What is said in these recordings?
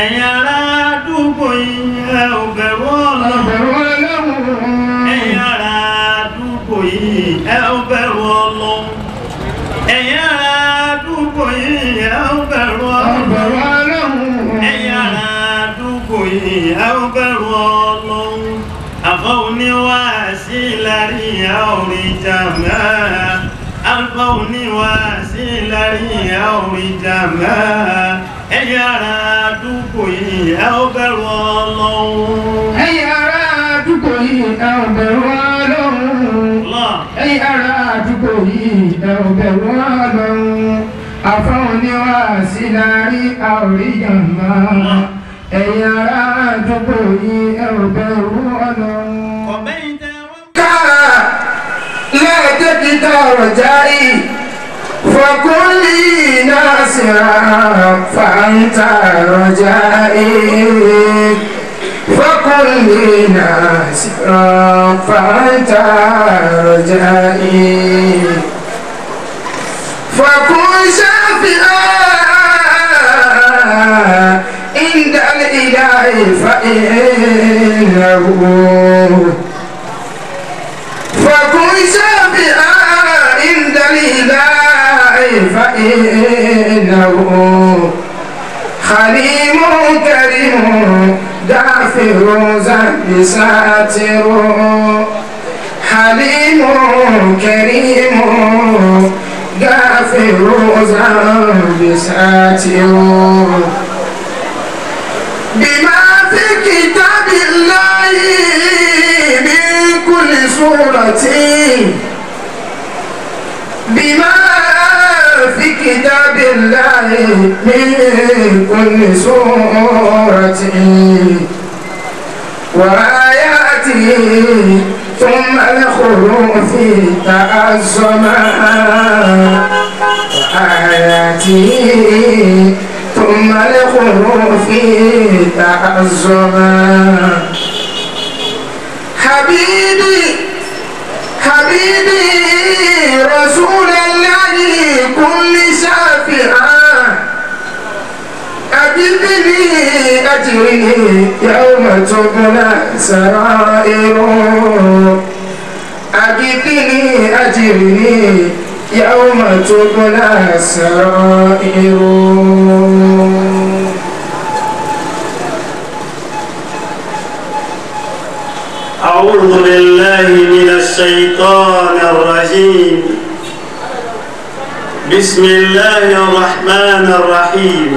ẹ̀yin ará àdúgbò yìí ẹ ò bẹ̀rù Ọlọ́run ẹ̀yin ará àdúgbò yìí ẹ ò bẹ̀rù Ọlọ́run ẹ̀yin ará àdúgbò yìí ẹ ò bẹ̀rù Ọlọ́run ẹ̀yin yìí ẹ ó bẹ̀rù ọlọ́run. ẹ̀yin ará àdúgbò yìí ẹ ó bẹ̀rù ọlọ́run. ẹ̀yin ará àdúgbò yìí ẹ ó bẹ̀rù ọlọ́run. àfọ̀hún ni wà sí láàrin àríyàn máa. ẹ̀yin lẹ́ẹ̀dẹ́gbẹ̀ta ọ̀rọ̀ járí. وكل ناس فأنت رجائي فكل ناس فأنت رجائي فكن شافئا عند الإله فإنه فكن شافئا عند الإله خليم كريم دافر ذنب ساتر حليم كريم دافر ذنب ساتر بما في كتاب الله من كل سورة كتاب الله من كل سورة وآياته ثم في تأزما وآياته ثم في تأزما حبيبي حبيبي رسول ببني أجره يوم تبلى سرائر أجبني أجبني يوم تبلى سرائر أعوذ بالله من الشيطان الرجيم بسم الله الرحمن الرحيم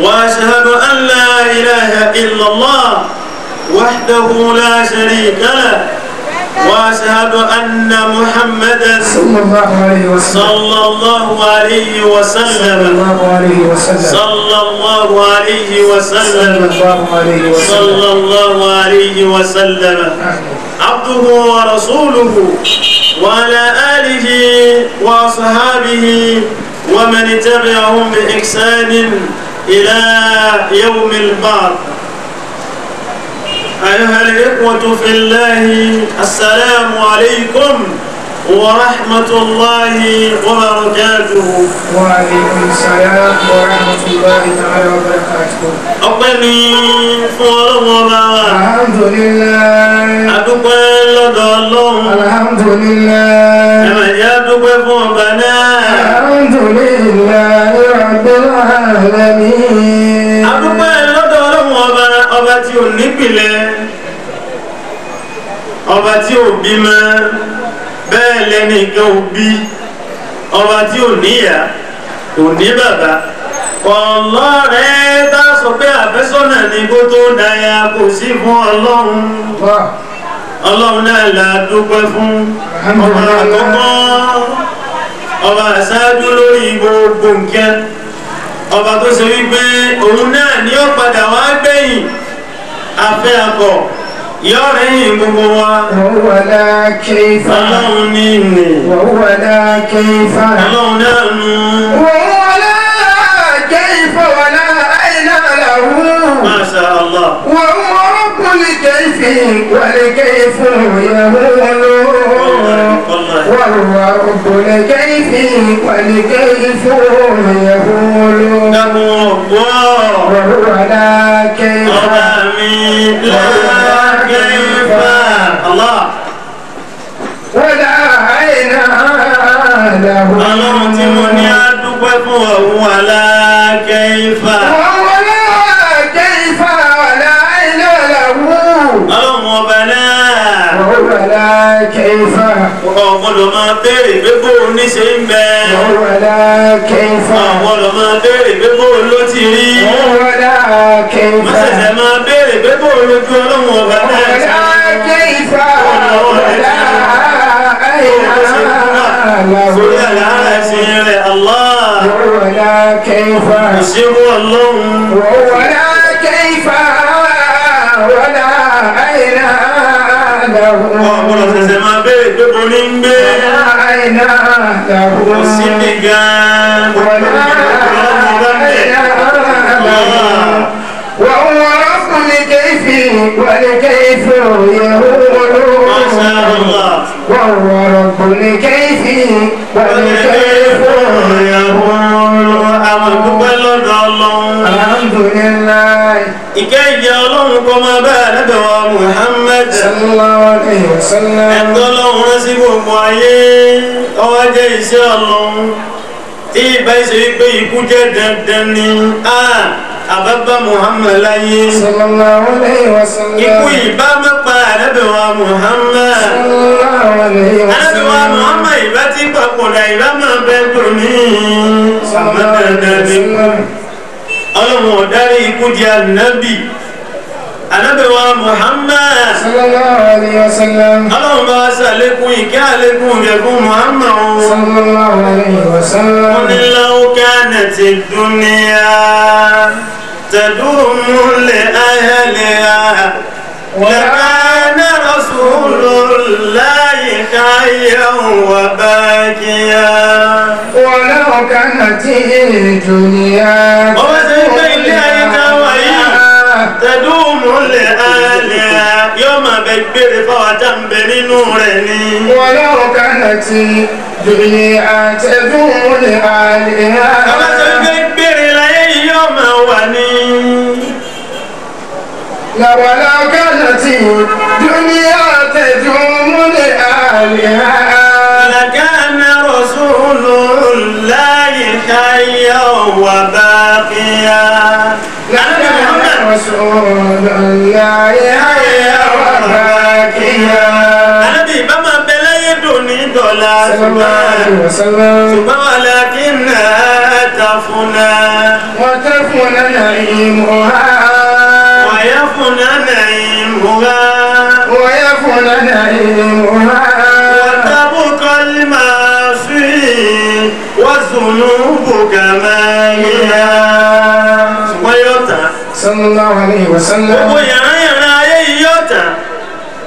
وأشهد أن لا إله إلا الله وحده لا شريك له وأشهد أن محمدا صلى الله عليه وسلم صلى الله عليه وسلم صلى الله عليه وسلم صلى الله عليه وسلم صلى الله عليه وسلم عبده ورسوله وعلى آله وأصحابه ومن تبعهم بإحسان إلى يوم البعث أيها الإخوة في الله السلام عليكم ورحمة الله وبركاته وعليكم السلام ورحمة الله تعالى وبركاته أقني فور الحمد لله أدوك الله الحمد لله أما يدوك nípìlẹ̀ ọba tí ò bímọ bẹ́ẹ̀ lẹ́nìkan ò bí ọba tí ò níyà ò ní bàbá ọlọ́rẹ́ tá a sọ pé àfẹ́sọ́nà ni kó tó dáya kò sí fún ọlọ́run ọlọ́run náà là á dúpẹ́ fún ọba àkọ́kọ́ ọba àṣáájú lórí gbogbo nǹkan ọba tó ṣe wípé òun náà ni ó padà wá gbẹ̀yìn. afẹ́ ọkọ yọ̀rẹ́ yìí gbogbo wa. wọ́wọ́ náà kéfà. ọlọ́run ní ìní. wọ́wọ́ náà kéfà. ọlọ́run náà nù. wọ́wọ́ náà kéfà wà náà àìná làwọn. Masha Allah. wọ́wọ́ ọkùnrin kéfì wàlẹ̀ kéfù yẹ̀wò وهو رب الكيف والكيف يقول وهو لا كيف لا كيف الله ودعينا له ọlọ́run tí mo ní á dúpẹ́ fún ọ̀hún wàlá kẹ́yìfà. wàlá kẹ́yìfà wàlá iná làwọn. ọlọ́run ọba náà. wàlá kẹ́yìfà. ọ̀gbọ́dọ̀ máa béèrè pé bó o ní ṣe ń bẹ. wàlá máa béèrè pé bó o ló ti rí. wàlá kẹ́yìfà. mọ́sẹ̀sẹ̀ máa béèrè. يصيب اللهم ولا كيف ولا أين له ولا تزمى بيت بولين بيت ولا أين له ولا أين له والكيف يهون وهو رب الكيف والكيف يهون àwọn gbogbo lọ́dọ̀ ọlọ́run. alhamdulilayi. ìkẹ́ ìjẹ́ ọlọ́run kọ́ máa bẹ́ẹ̀ lẹ́dọ̀ wa muhammed. sallallahu alayhi wa sallam. ẹ̀tọ́ ọlọ́run rẹ́ sí tí ìbá ṣe wípé ikú jẹ́ dandan ni àbábá muhammad láyé sallallahu alaihi wasallam ikú ìbá mẹ́pa àdábẹ̀wá muhammad sallallahu alaihi wasallam àdábẹ̀wá muhammad ìbá ti papòdà ìbá máa bẹ́ gbòmí àmọ́ dandan ni ọlọ́run ọ̀dárí ikú di ànábì. أنبوا محمد صلى الله عليه وسلم اللهم أسألك ويكالك ويكون محمد صلى الله عليه وسلم قل لو كانت الدنيا تدوم لأهلها لكان رسول الله حيا وباكيا ولو كانت الدنيا تدوم lè àlẹ́ yóò máa bẹ gbére fáwọn ajá nínú rẹ̀ ni. wọ́n lọ́rọ̀ kánà tí dùnì àtẹ̀dùn lè àlẹ́. bàbá tó ń gbé gbére láyé yìí yóò máa wà ní. làwọn lọ́rọ̀ kánà tí dùnì àtẹ̀dùn lè àlẹ́. لكان رسول الله خيرا ṣùgbọ́n aláàkí náà tàfúnà. wọ́n tẹ́fúnà náà ìmúra. wọ́yẹ́ fúnà náà ìmúra. wọ́yẹ́ fúnà náà ìmúra. wọ́n tábù kọ́lí máa fi wọ́n zùnú bùkà máa yíra. sallallahu alayhi wa sallam. gbogbo yàrá yàrá ayé yìí yóò tán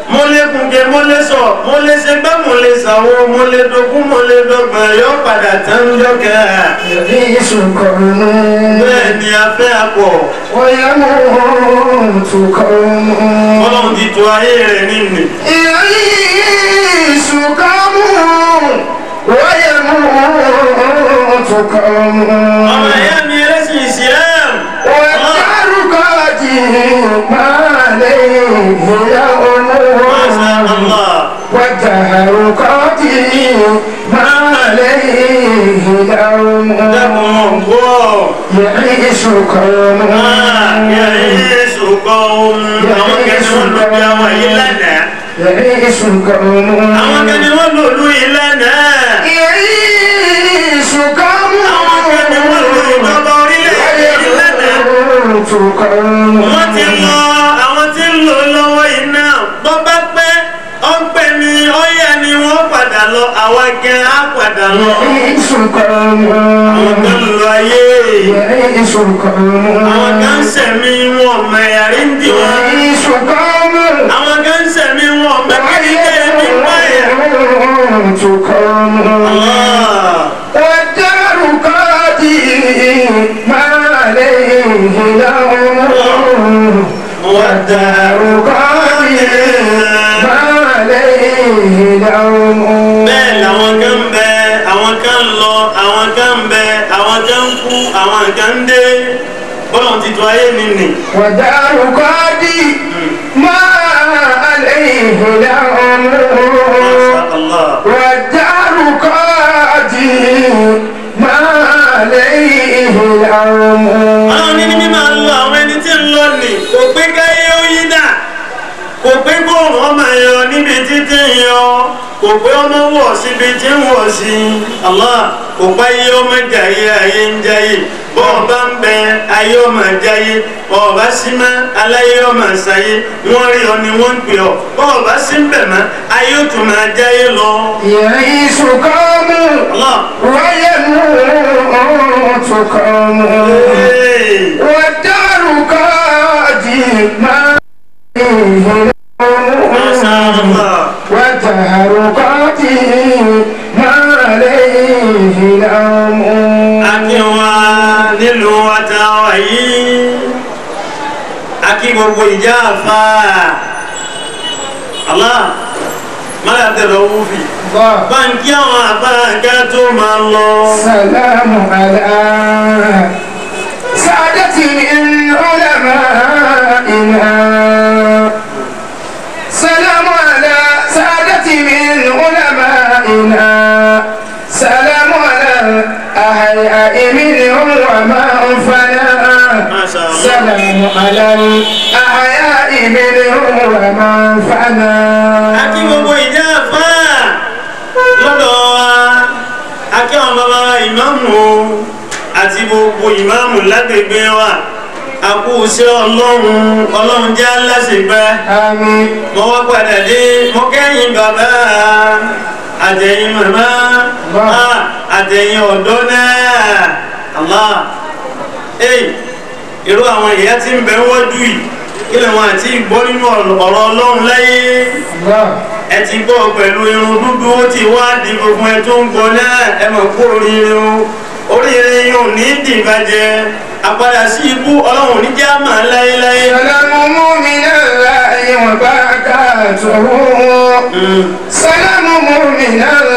mo lè kùnkè mo lè sọ mo lè ṣe gbá mo lè sàwọ mo lè dogun mo lè dọgbọn yóò padà tán lọkẹ. ẹbí ìṣùkọ̀ọ́nù. bẹ́ẹ̀ ni a fẹ́ àpọ̀. ọ̀yà mo tukọ̀ọ́nù. ọlọ́run ti tu ayé rẹ̀ nínú. ìrọ̀lì ìṣùkọ̀ọ́nù ọ̀yà mo tukọ̀ọ́nù. ọ̀yà ما عليه يوم والدهر قدير ما عليه يوم يعيش قوم يعيش قوم يعيش قوم يعيش قوم يعيش قوم يعيش قوم wọ́n ti mọ àwọn tí ń lò lọ́wọ́ yìí náà bọ́ bá pẹ́ ọ̀pẹ ni ọ̀yà ni wọ́n padà lọ àwa gan á padà lọ. àwọn kan lọ ayé àwọn kan sẹ̀mí wọn mẹ̀yàrí ń di wọn. àwọn kan sẹ̀mí wọn mẹ̀yàrí ń di wọn. والدار قاضي ما عليه لهم دار قوم فعليه لهم bẹ́ẹ̀ làwọn kan bẹ àwọn kan lọ àwọn kan bẹ àwọn kan kú àwọn kan dé bọ́lá ti tu ayé mi nì. wàdàrú kọ́ọ̀dì máa àlẹ́ ìhìlá ọmọ. kò pé kóòrùn ọmọ èèyàn níbi títí èèyàn kò pé ọmọ wọ̀ síbi tí ń wọ̀ sí i Allah kò pa iye ọmọ jàyé ayé ń jàyé bọ́ọ̀bá ń bẹ ayé ọmọ jàyé bọ́ọ̀bá sí mọ́ aláyé ọmọ ṣàyé wọ́n rí ọ ni wọ́n ń pè ọ́ bọ́ọ̀bá sí ń bẹ̀ mọ́ ayé ó tún máa jàyé lọ. ìrìn ìṣùkọ́mù wáyé mú ọ̀rùn tún mú wọ́n dárúkọ dì máa. وتهرقاته ما عليه الأمور akínwá nílùú àtàwà yìí akí gbogbo ìjà àfà àlá máa tẹ̀lé owó fi báńkì àwọn àfà ká الأئم العلماء فلا سلام على الأحياء بالعلماء فلا àti gbogbo ìjà àfà lọ́dọ̀ wa àti àwọn bàbá ìmáàmù o àti gbogbo ìmáàmù lágbègbè wa àkú iṣẹ́ ọlọ́run ọlọ́run jẹ́ aláṣẹgbẹ́ mo wá padà dé mo kẹ́yìn bàbá àtẹ̀yìn màmá. Ah, àtẹ̀yìn ọ̀dọ́ náà Allah ee irú àwọn ìyá tí ń bẹ wọ́jú yìí kí lè wọn àti ìgbọ́ nínú ọ̀rọ̀ ọlọ́run láyé ẹ ti gbọ́ pẹ̀lú irun dúdú ó ti wá di gbogbo ẹ tó ń gbọ́ náà ẹ mọ̀ kó oríire o oríire yìí ò ní dìbàjẹ́ àpadà sí ibú ọlọ́run ní jáàmà láéláé. sàlámù mú mi lára ìwọ̀n bá ká tó wọ́n sàlámù mú mi lára.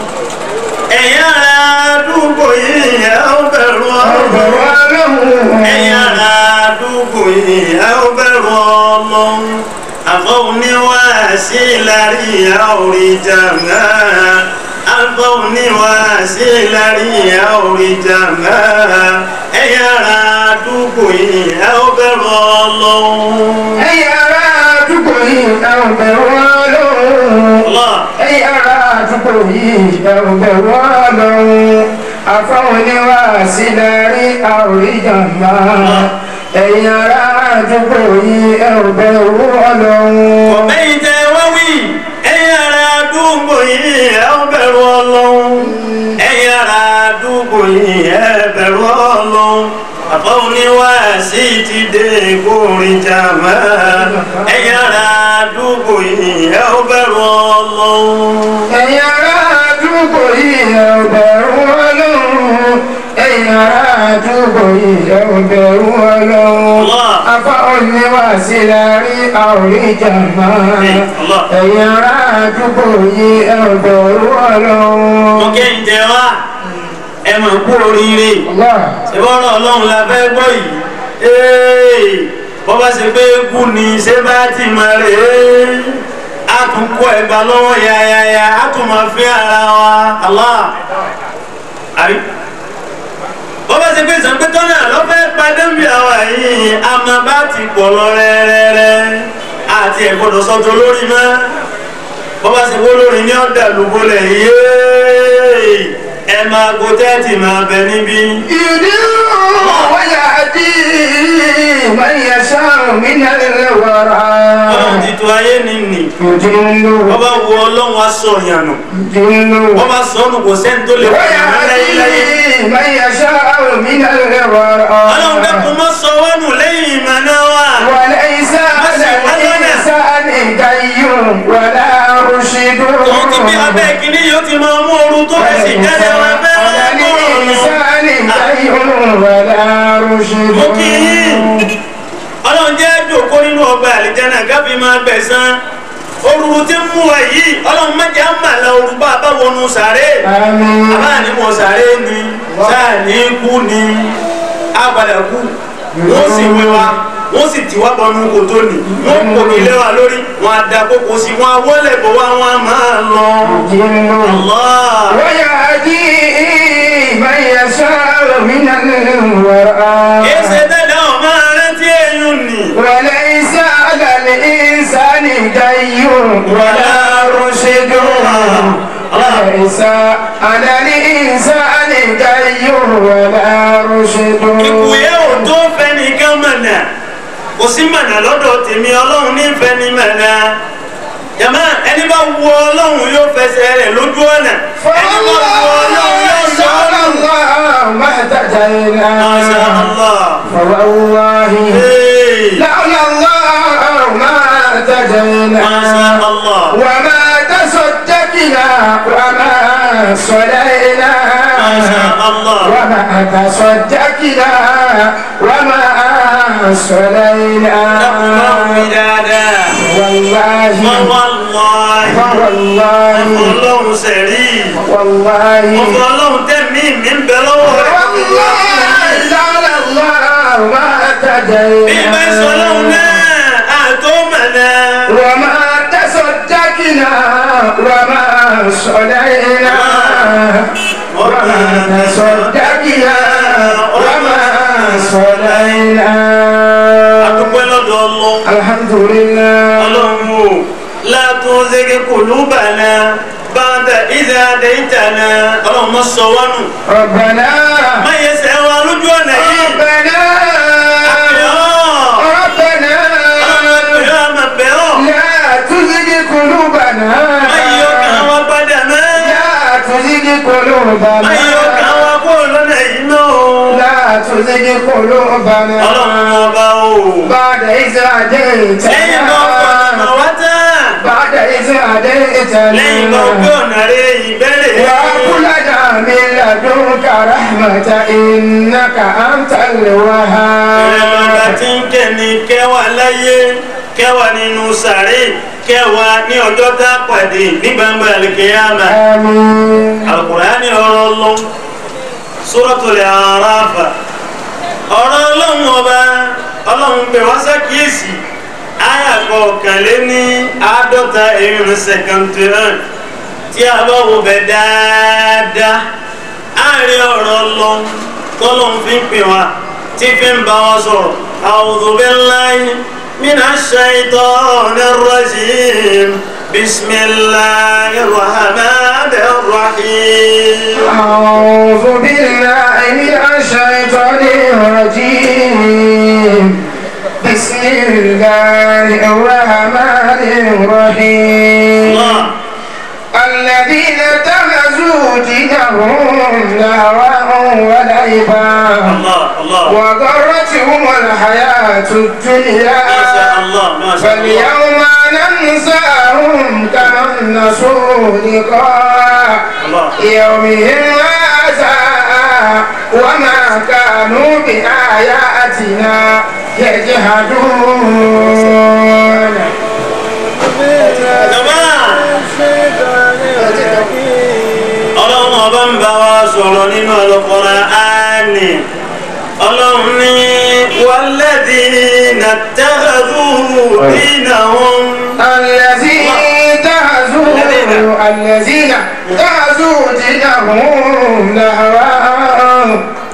ẹ̀yin ará àdúgbò yìí ẹ ó bẹ̀rù ọlọ́run àfọwọ́níwá sí lárí àoríjà náà àfọwọ́níwá sí lárí àoríjà náà ẹ̀yin ará àdúgbò yìí ẹ ó bẹ̀rù ọlọ́run. ẹ̀yin ará àdúgbò yìí ẹ ó bẹ̀rù ọlọ́run. ẹ̀yin àdúgbò yìí ẹ ó bẹ̀rù ọlọ́run afáwọnyẹwà sílẹ̀rí àríyànmá ẹ̀yin ará àdúgbò yìí ẹ ò bẹ owó ọlọ́run. ọ̀bẹ́yìn tẹ wá wí ẹ̀yin ará àdúgbò yìí ẹ ò bẹ̀rù ọlọ́run ẹ̀yin ará àdúgbò yìí ẹ bẹ̀rù ọlọ́run àfọwọ́niwá sí ti dé kórìí jàmá ẹ̀yin àdúgbò yìí ẹ ò bẹ̀rù ọlọ́run. ẹ̀yin ará àdúgbò yìí ẹ ò bẹ̀rù ọlọ́run àdúgbò ìyẹ̀wò bẹ̀rù ọlọ́run afá oníwà sí láàrin àwòrán ìjàmbá ẹ̀yìn ará àdúgbò ìyẹ̀wò bẹ̀rù ọlọ́run. mo kẹ́ ń jẹ wá ẹ mọ̀ kú oríire ìbọ̀rọ̀ ọlọ́run la fẹ́ gbọ́ yìí bọ́ bá ṣe pé kú ni ṣé bá ti mọ̀ rèé a tún kó ẹgbà lọ́wọ́ yáyáyá a tún máa fi ara wa Allah bọ́bá ṣe pé sàn pé tọ́nà lọ́fẹ́ padà ń bí àwa yìí àmà bá ti pọ̀ lọ rẹ́rẹ́rẹ́ àti ẹ̀gbọ́dọ̀ sọ́jọ́ lórí mọ́ bọ́bá ṣe wó lórí ní ọ̀dà lùgbọ́lẹ̀ yéé ẹ máa go tẹ́tì máa bẹ níbí. ìdí wọn wáyà àdí wáyà sáà mí náà lè wàrà. ọ̀hún ti tó ayé nìyí bọ́bá wo ọlọ́run wa sọ ìyànà bọ́bá sọ ọ́nù kò sẹ́ni tó lè wà ní ayé láyé. wáyà sáà. من الغرار ọlọ́run dẹ́kun mọ́ sọ wọ́nù lẹ́yìn ìmọ̀ náà wà. wàlẹ̀ ìsá àdàlẹ́sà ìdáyò wàlá òṣèlú. tòun ti bí abẹ́ kínní yóò ti máa mú ooru tó fẹ́ sì jáde wá fẹ́ wá orúkú tí ń mú wa yìí ọlọ́run mẹ́jẹ̀ á mà lọ orúkú àbáwọnú sàré àbáàníwọ̀ sàré ni sáàní kú ni àgbàdà kú wọ́n sì wé wa wọ́n sì tiwá bọnú kòtò ni wọ́n kò ní lẹ́wà lórí wọn àdá kókó sí wọn awọ́lẹ̀ bọ̀ wá wọn máa lọ. wọ́n yà á jí ìbáyà sọ̀rọ̀ mí nà nínú wọ̀rọ̀. kí ṣe dẹ́dá ọ̀ máa rántí ẹ̀yún ni. wọ́n للإنسان دي ولا رشد ليس على الإنسان دي ولا رشد ìbùyẹ́ ò tó fẹ́ni kan mọ̀nà kò sí mọ̀nà lọ́dọ̀ tèmi ọlọ́run ní fẹ́ni mọ̀nà jama ẹni bá wu ọlọ́run yóò fẹsẹ̀ rẹ̀ lójú ọ̀nà ẹni bá wu ọlọ́run yóò sọ ọlọ́run. ما اهتدينا ما شاء الله فوالله هدينا وما تصدقنا وما صلينا وما تصدقنا وما صلينا والله والله والله والله والله والله والله والله من والله والله والله الله ما والله وما صلينا وما صدقنا وما صلينا الحمد لله اللهم لا تزغ قلوبنا بعد إذا هديتنا اللهم صل ربنا من يسعى ورجونا قلوبنا أيوك وقولنا إنه لا تزغ قلوبنا بعد إذ هديتنا بعد إذ هديتنا يا كلنا من لدنك رحمة إنك أنت الوهاب. ìrẹ̀lọ́gbà tí ń kẹ́ ni kẹwàá láyé kẹwàá nínú sàárè kẹwàá ní ọjọ́ tá a pàdé ní gbangba alikiyama alukurani ọ̀rọ̀ lọ suratul arafa ọ̀rọ̀ ọlọ́run ọba ọlọ́run bẹ̀ wá sákìyèsí àyà kọ̀ọ̀kan lé ní àádọ́ta ẹ̀yìn sẹ̀kẹ̀ntì hàn tí a bá wo bẹ̀ dáadáa àárín ọ̀rọ̀ lọ tọ́lọ́run fi pè wá tí fi ń bá wa sọ̀rọ̀ a'udhu billahi. من الشيطان الرجيم بسم الله الرحمن الرحيم أعوذ بالله من الشيطان الرجيم بسم الله الرحمن الرحيم الله. الذين اتخذوا دينهم الله ولعبا وغرتهم الحياة الدنيا فاليوم ننساهم كما نسوا لقاء يومهم هذا وما كانوا بآياتنا يجحدون ọlọ́run ọba ń bá wa sọ̀rọ̀ nínú Al-Qur'ani ọlọ́run ní والذين اتخذوا دينهم الذين تهزوا الذين تهزوا دينهم لهوا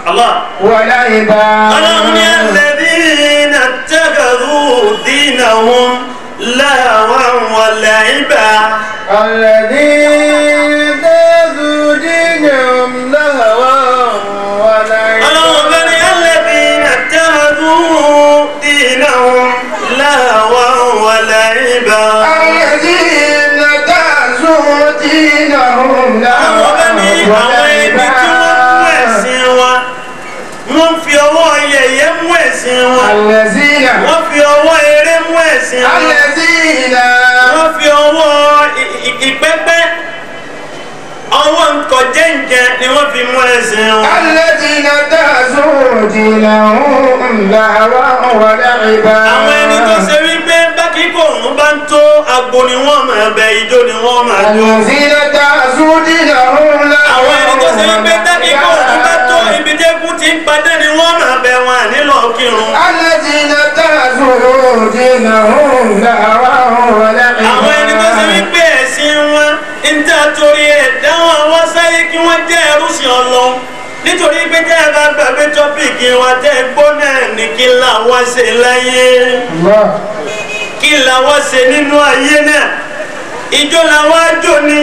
الله ولعبا ألهم الذين اتخذوا دينهم لهوا ولعبا الذين fi mú ẹsẹ̀ wọn. alẹ́dínà dáàzó òjìlá òun làwa wàlẹ́ ìbá. àwọn ẹni tó ṣe wípé bákíkò òun bá ń tó agbo ni wọ́n máa bẹ ijó ni wọ́n máa jó. alẹ́dínà dáàzó òjìlá òun làwa. àwọn ẹni tó ṣe wípé bákíkò òun bá tó ibi tẹ́kù ti ń padà ni wọ́n máa bẹ wọn ànílọ́ọ̀kirun. alẹ́dínà dáàzó òjìlá òun làwa wàlẹ́ tá a torí ẹ̀ dáhùn àwọn sáyé kí wọ́n jẹ́ ẹrúsìn ọlọ́run nítorí pé tẹ́ ẹ bá gbàgbé tọ́pìkì wa tẹ́ ẹ gbọ́ náà ní kí làwọn ṣe láyé kí làwọn ṣe nínú ayé náà ìjọ làwọn àjò ni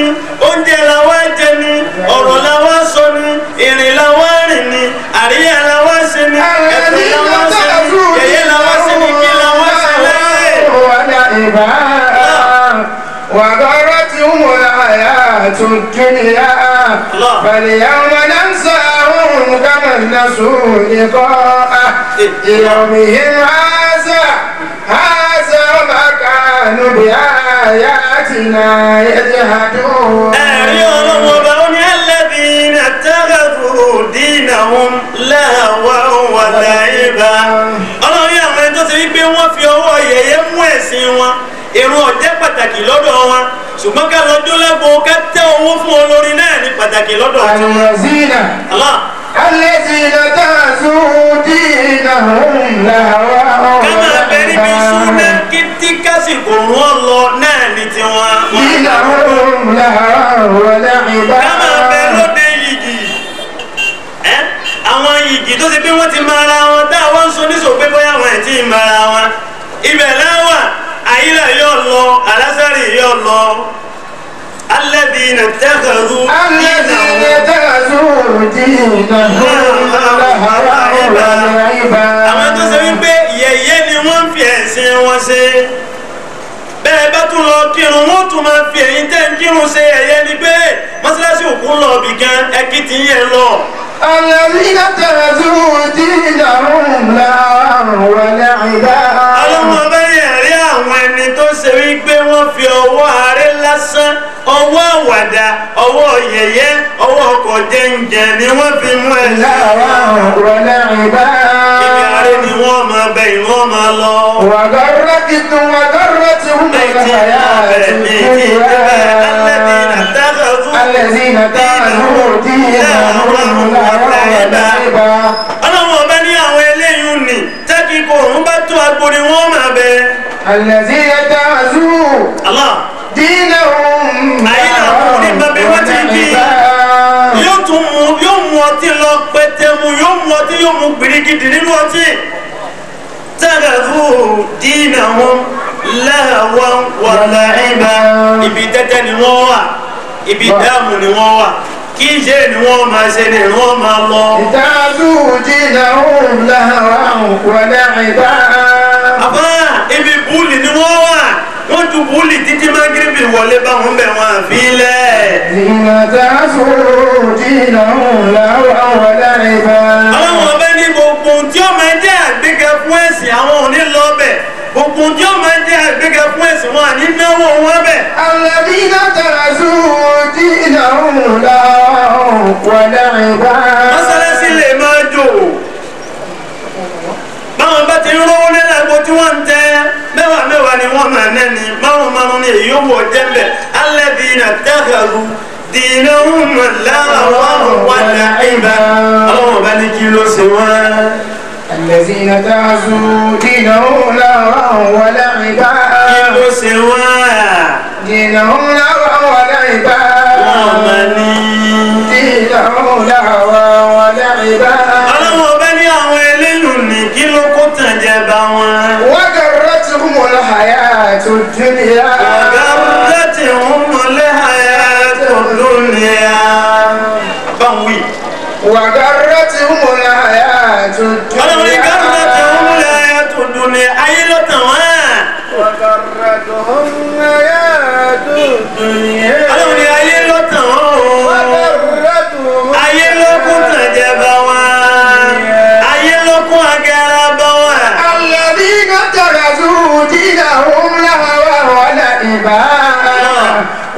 oúnjẹ làwọn àjẹ ni ọ̀rọ̀ làwọn sọ ni ìrìn làwọn rìn ni àríyá làwọn ṣe ni ẹ̀fẹ̀ làwọn ṣe ni yẹ̀yẹ́ làwọn ṣe ni kí làwọn ṣe láyé. wàdà ìbá wàdà ọ̀rọ̀ tí ń wọ̀ الحياة الدنيا فاليوم ننساهم كما نسوا لقاء إيه. يومهم هذا هذا ما كانوا بآياتنا يجحدون آه، الذين اتخذوا دينهم لهوا wọ́n fi ọwọ́ yẹ̀yẹ́ mú ẹ̀sìn wọn irun ọ̀jẹ́ pàtàkì lọ́dọ̀ wọn ṣùgbọ́n ká lọ dólẹ́gbò ká tẹ́ owó fún olórí náà ní pàtàkì lọ́dọ̀ wọn. àlẹ́zínà àlẹ́zínà tá a sún dínà òun làwọn ọ̀rọ̀ ká máa bẹ níbi súnà kí tí kásìkò rún ọ lọ náà ní tiwọn. dínà làwọn ọ̀rọ̀ lẹ́yìn ká máa bẹ lóde yìgì àwọn yìgì tó ṣe pé wọ́n ti máa ra wọn dá àwọn sọ níṣòwò pé ẹ̀ tí ì mara wọn ibẹ̀ láwà àyílà yóò lọ alásàrì yóò lọ alẹ́bí nà tẹ́kọ̀ọ́rù alẹ́bí nà tẹ́kọ̀ọ́rù dìínà lọ́hàrá ìbá àwọn tó ṣe wípé yẹ̀yẹ́ ni wọ́n fi ẹ̀sìn wọn ṣe bẹ́ẹ̀ bá tún lọ kírun wọ́n tún máa fi ẹ̀yìn tẹ́ ń kírun ṣe ẹ̀yẹ́ ni pé mọ́ṣáláṣí òkú lọ bìkan ẹ̀kí ti ń lọ. الذين ترزوا دينهم لعبا ولعبا ọlọ́wọ́n bẹ́ẹ̀ rí àwọn ẹni tó ṣe wípé wọ́n fi ọwọ́ àárẹ̀ lásán ọwọ́ àwàdà ọwọ́ yẹ̀yẹ́ ọwọ́ ọkọ̀ jẹ́ǹjẹ́ ni wọ́n fi mú ẹ̀ sí. ibi àárẹ̀ ni wọ́n máa bẹ ìwọ́n máa lọ. wàgọ́rọ́ kìtùn wàgọ́rọ́ ti wúlò láyà àti ìdílé. الذين كانوا دينهم عربا ọlọ́run ọba ní àwọn eléyìí ni tẹ́kì kò ń bá tó agbóni wọn máa bẹ. الذين كانوا دينهم عربا yóò tún mu yóò mu ọtí lọ pẹtẹ mu yóò mu ọtí yóò mu gbìrìgìdì nínú ọtí tẹ́lẹ̀fù dínà wọn lẹ́hàwọ́n wọ̀lẹ́hìnbá ibi tẹ́tẹ́ ni wọ́n wà ibi dáàmù ni wọ́n wà kí ṣe ni wọ́n máa ṣe ni wọ́n máa lọ. ìtàdù jìnnà òun lára òkúrẹ́lẹ́ àìbá. àbá ibi búlì ni wọ́n wà wọ́n ju búlì títí mágírìbì wọlé báwọn bẹ̀ wọ́n àfi lẹ̀. ìrìnàjà sọ̀rọ̀ jìnnà òun lára òkúrẹ́lẹ́. nani manu manu ni yo wo dembe alladina takaru dinahum lawan wa la'iba Allah ba ni kí ló ṣe wọ́n الذين تعزوا دينهم لهوا ولعبا kí ló ṣe wọ́n دينهم لهوا ولعبا wọ́n máa ní الدنيا وغرتهم الحياة الدنيا بوي وغرتهم الحياة الدنيا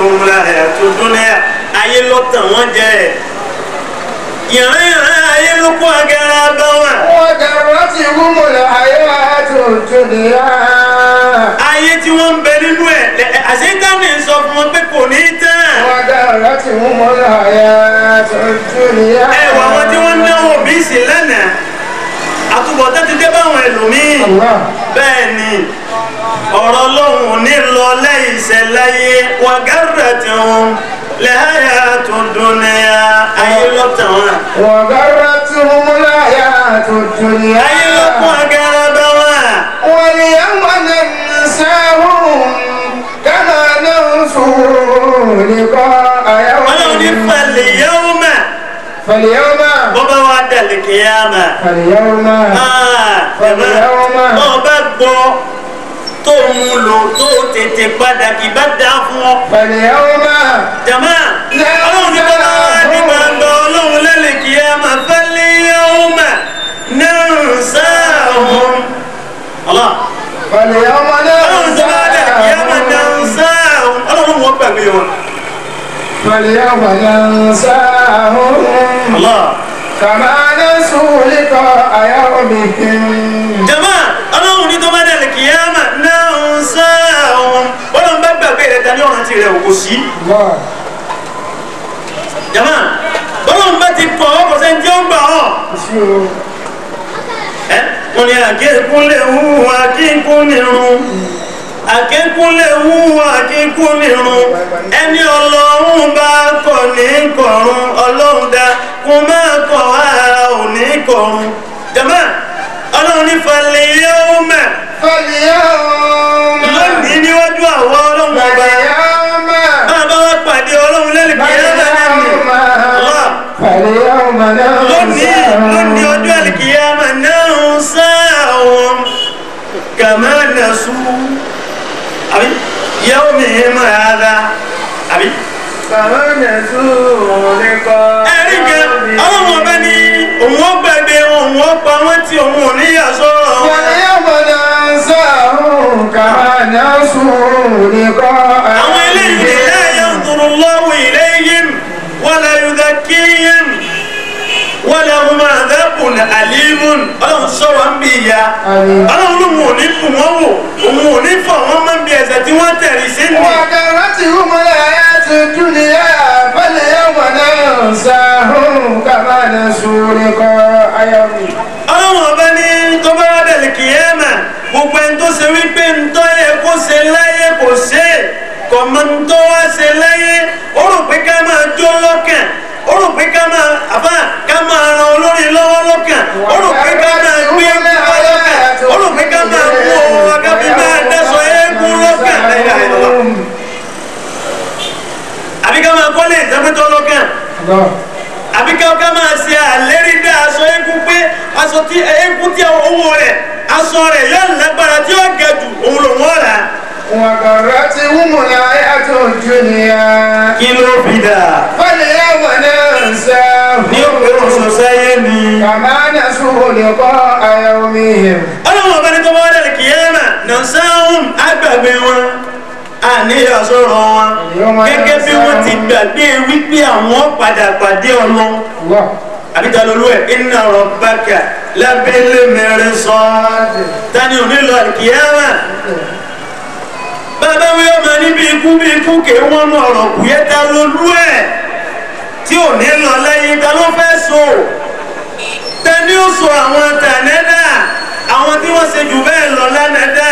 wula ẹ̀ tó dúnlẹ̀ ayé ló tàn wọ́n jẹ ẹ̀ yàrá yàrá ayé kó agara bá wọn. wọ́n dàrọ́ ti wúmọ̀lá ayé tó dúnlẹ̀. ayé tí wọ́n ń bẹ nínú ẹ̀ àṣetánì sọ fún wọn pé kò ní í tán. wọ́n dàrọ́ ti wúmọ̀lá ayé tó dúnlẹ̀. ẹ wà wọn tí wọ́n náwó bí ìsìn lánàá àtúbọ̀tán ti dé báwọn ẹlòmíì bẹ́ẹ̀ ni. ọ̀rọ̀ lóhùn nílọ lẹ́yìn ìṣẹ̀láyé wà gàrẹ̀ tí wọn láyà tó dúnìyà ayé lọ́tàn wọn. wà gàrẹ̀ tí wọn láyà tó dúnìyà. ayé ló kún agara bá wà. wọ́n ní àwọn ẹ̀mí sáhùn kánà náà sùn nìkan àyàwó. wọ́n náà ní falẹ̀ yẹ́wò mẹ́. falẹ̀ yẹ́wò mẹ́. bọ́bá wa dàlẹ̀ kìyàmà. falẹ̀ yẹ́wò mẹ́. falẹ̀ yẹ́wò mẹ́. ọba gbọ́. tó mú lò tó tètè padà kì bá dà fún ọ. pẹ̀lẹ́ ó máa. jama ọlọ́run ní bá wà ní gbàgbọ́ ọlọ́run lẹ́lẹ̀ kì í máa fẹ́ lé ó máa náà sáà hùn. ọlọ́. pẹ̀lẹ́ ó náà. ọlọ́run ti máa lẹ̀ kì í máa náà sáà hùn. ọlọ́run wọ́n gbàgbé wọn. pẹ̀lẹ́ ó máa náà sáà hùn. ọlọ́. kàmá náà sùn lè àyà omi kí n. jama ọlọ́run ní tó bá dẹ̀ kì í máa ànsáhùn bọ́lá ń bá gbàgbé rẹ̀ dání ọ̀ràn tirẹ̀ ò kò sí. jama bọ́lá ń bá ti kọ́ ọ́ kò sẹ́ni tí ó gbà ọ́. wọ́n ní àkékúnlé hu àkékúnlérun àkékúnléwu àkékúnlérun ẹni ọlọ́run bá kọ̀ ní kọ̀run ọlọ́run dá kó má kọ̀ ara ò ní jama ọlọ́run ní falẹ̀ yóò mẹ́. falẹ̀ yóò mẹ́. lónìí níwájú àwọn ọlọ́run ọba. falẹ̀ yóò mẹ́. máa bá wá pàdé ọlọ́run lẹ́lẹ̀ kí ẹ bá náà nì. falẹ̀ yóò mẹ́ náà ń sá. lónìí lónìí ọjọ́ àlìkìyàmà náà ń sá àwọn kàmáàdà sùn. àbí yóò mi hẹ́ mọ́ ara àbí. kàmáàdà sùn ní kọ́. ẹ̀rí kan ọlọ́run. alimun ọlọ́run sọ wa ń bí ìyá ọlọ́run ló wò ní fún wọn wò òun ò fọ wọn máa ń bí ẹsẹ̀ tí wọ́n tẹ̀lé sí ni. wọ́n kà rántí wúmọ́lẹ̀ ayé ti dún ní àbálẹ̀ náà ṣàhùn kàmá náà sórí kọ́ ayọ̀mí. ọlọ́run ọba ní tó bá wà dẹ̀lẹ̀ kìyàmà gbogbo ẹni tó ṣe wípé ń tọ́ yẹ kó ṣe láyé kò ṣe kọ̀mọ́ntọ́ wá ṣe láyé ó rò pé ká máa jó lọ́kàn lọ́kàn ó rò pé ká máa gbé ẹgbẹ́ lọ́kàn ó rò pé ká máa mú ohun agábí máa dáṣọ eégún lọ́kàn lẹ́yìn àìlọ́wọ́ àbí ká máa kọ́lé ìtẹ́pẹ́tọ́ lọ́kàn àbí ká ká máa ṣe àlérí dá aṣọ eégún pé aṣọ tí eégún tí owó rẹ̀ aṣọ rẹ̀ yóò lágbára tí ó ga jù òun lòun ọ̀la wàgàrà tí wúmùlá ẹ̀ àtọ̀jú nìyà. kí ló fi dà. wọ́n lè wọ̀ náà ń sẹ́ kàmánà sùnwòlè kọ́ ayọ̀ mi. ọlọ́run ọba ní kọ́ bọ́ dẹ̀rẹ̀ kìyàmà nàṣàhùn àgbàgbé wọn àníyàn sọ̀rọ̀ wọn gẹ́gẹ́ bí wọ́n ti gbàgbé wípé àwọn padà pàdé ọlọ́run àbítalolú ẹ̀ iná ọ̀rọ̀ bákà lábẹ́lẹ́ mẹ́rin sọ́ọ́dẹ̀ tani ò ní lọ kìyàmà bàbá wí ọmọ níbi ikú bí ikú kè wọ́n mọ ọ̀rọ̀ kù lolú ẹ̀ tí ò ní lọ lẹ́yìn ta ló fẹ́ so tani ó sọ àwọn tànẹ́dà àwọn tí wọ́n ṣe jù bẹ́ẹ̀ lọ lánàdà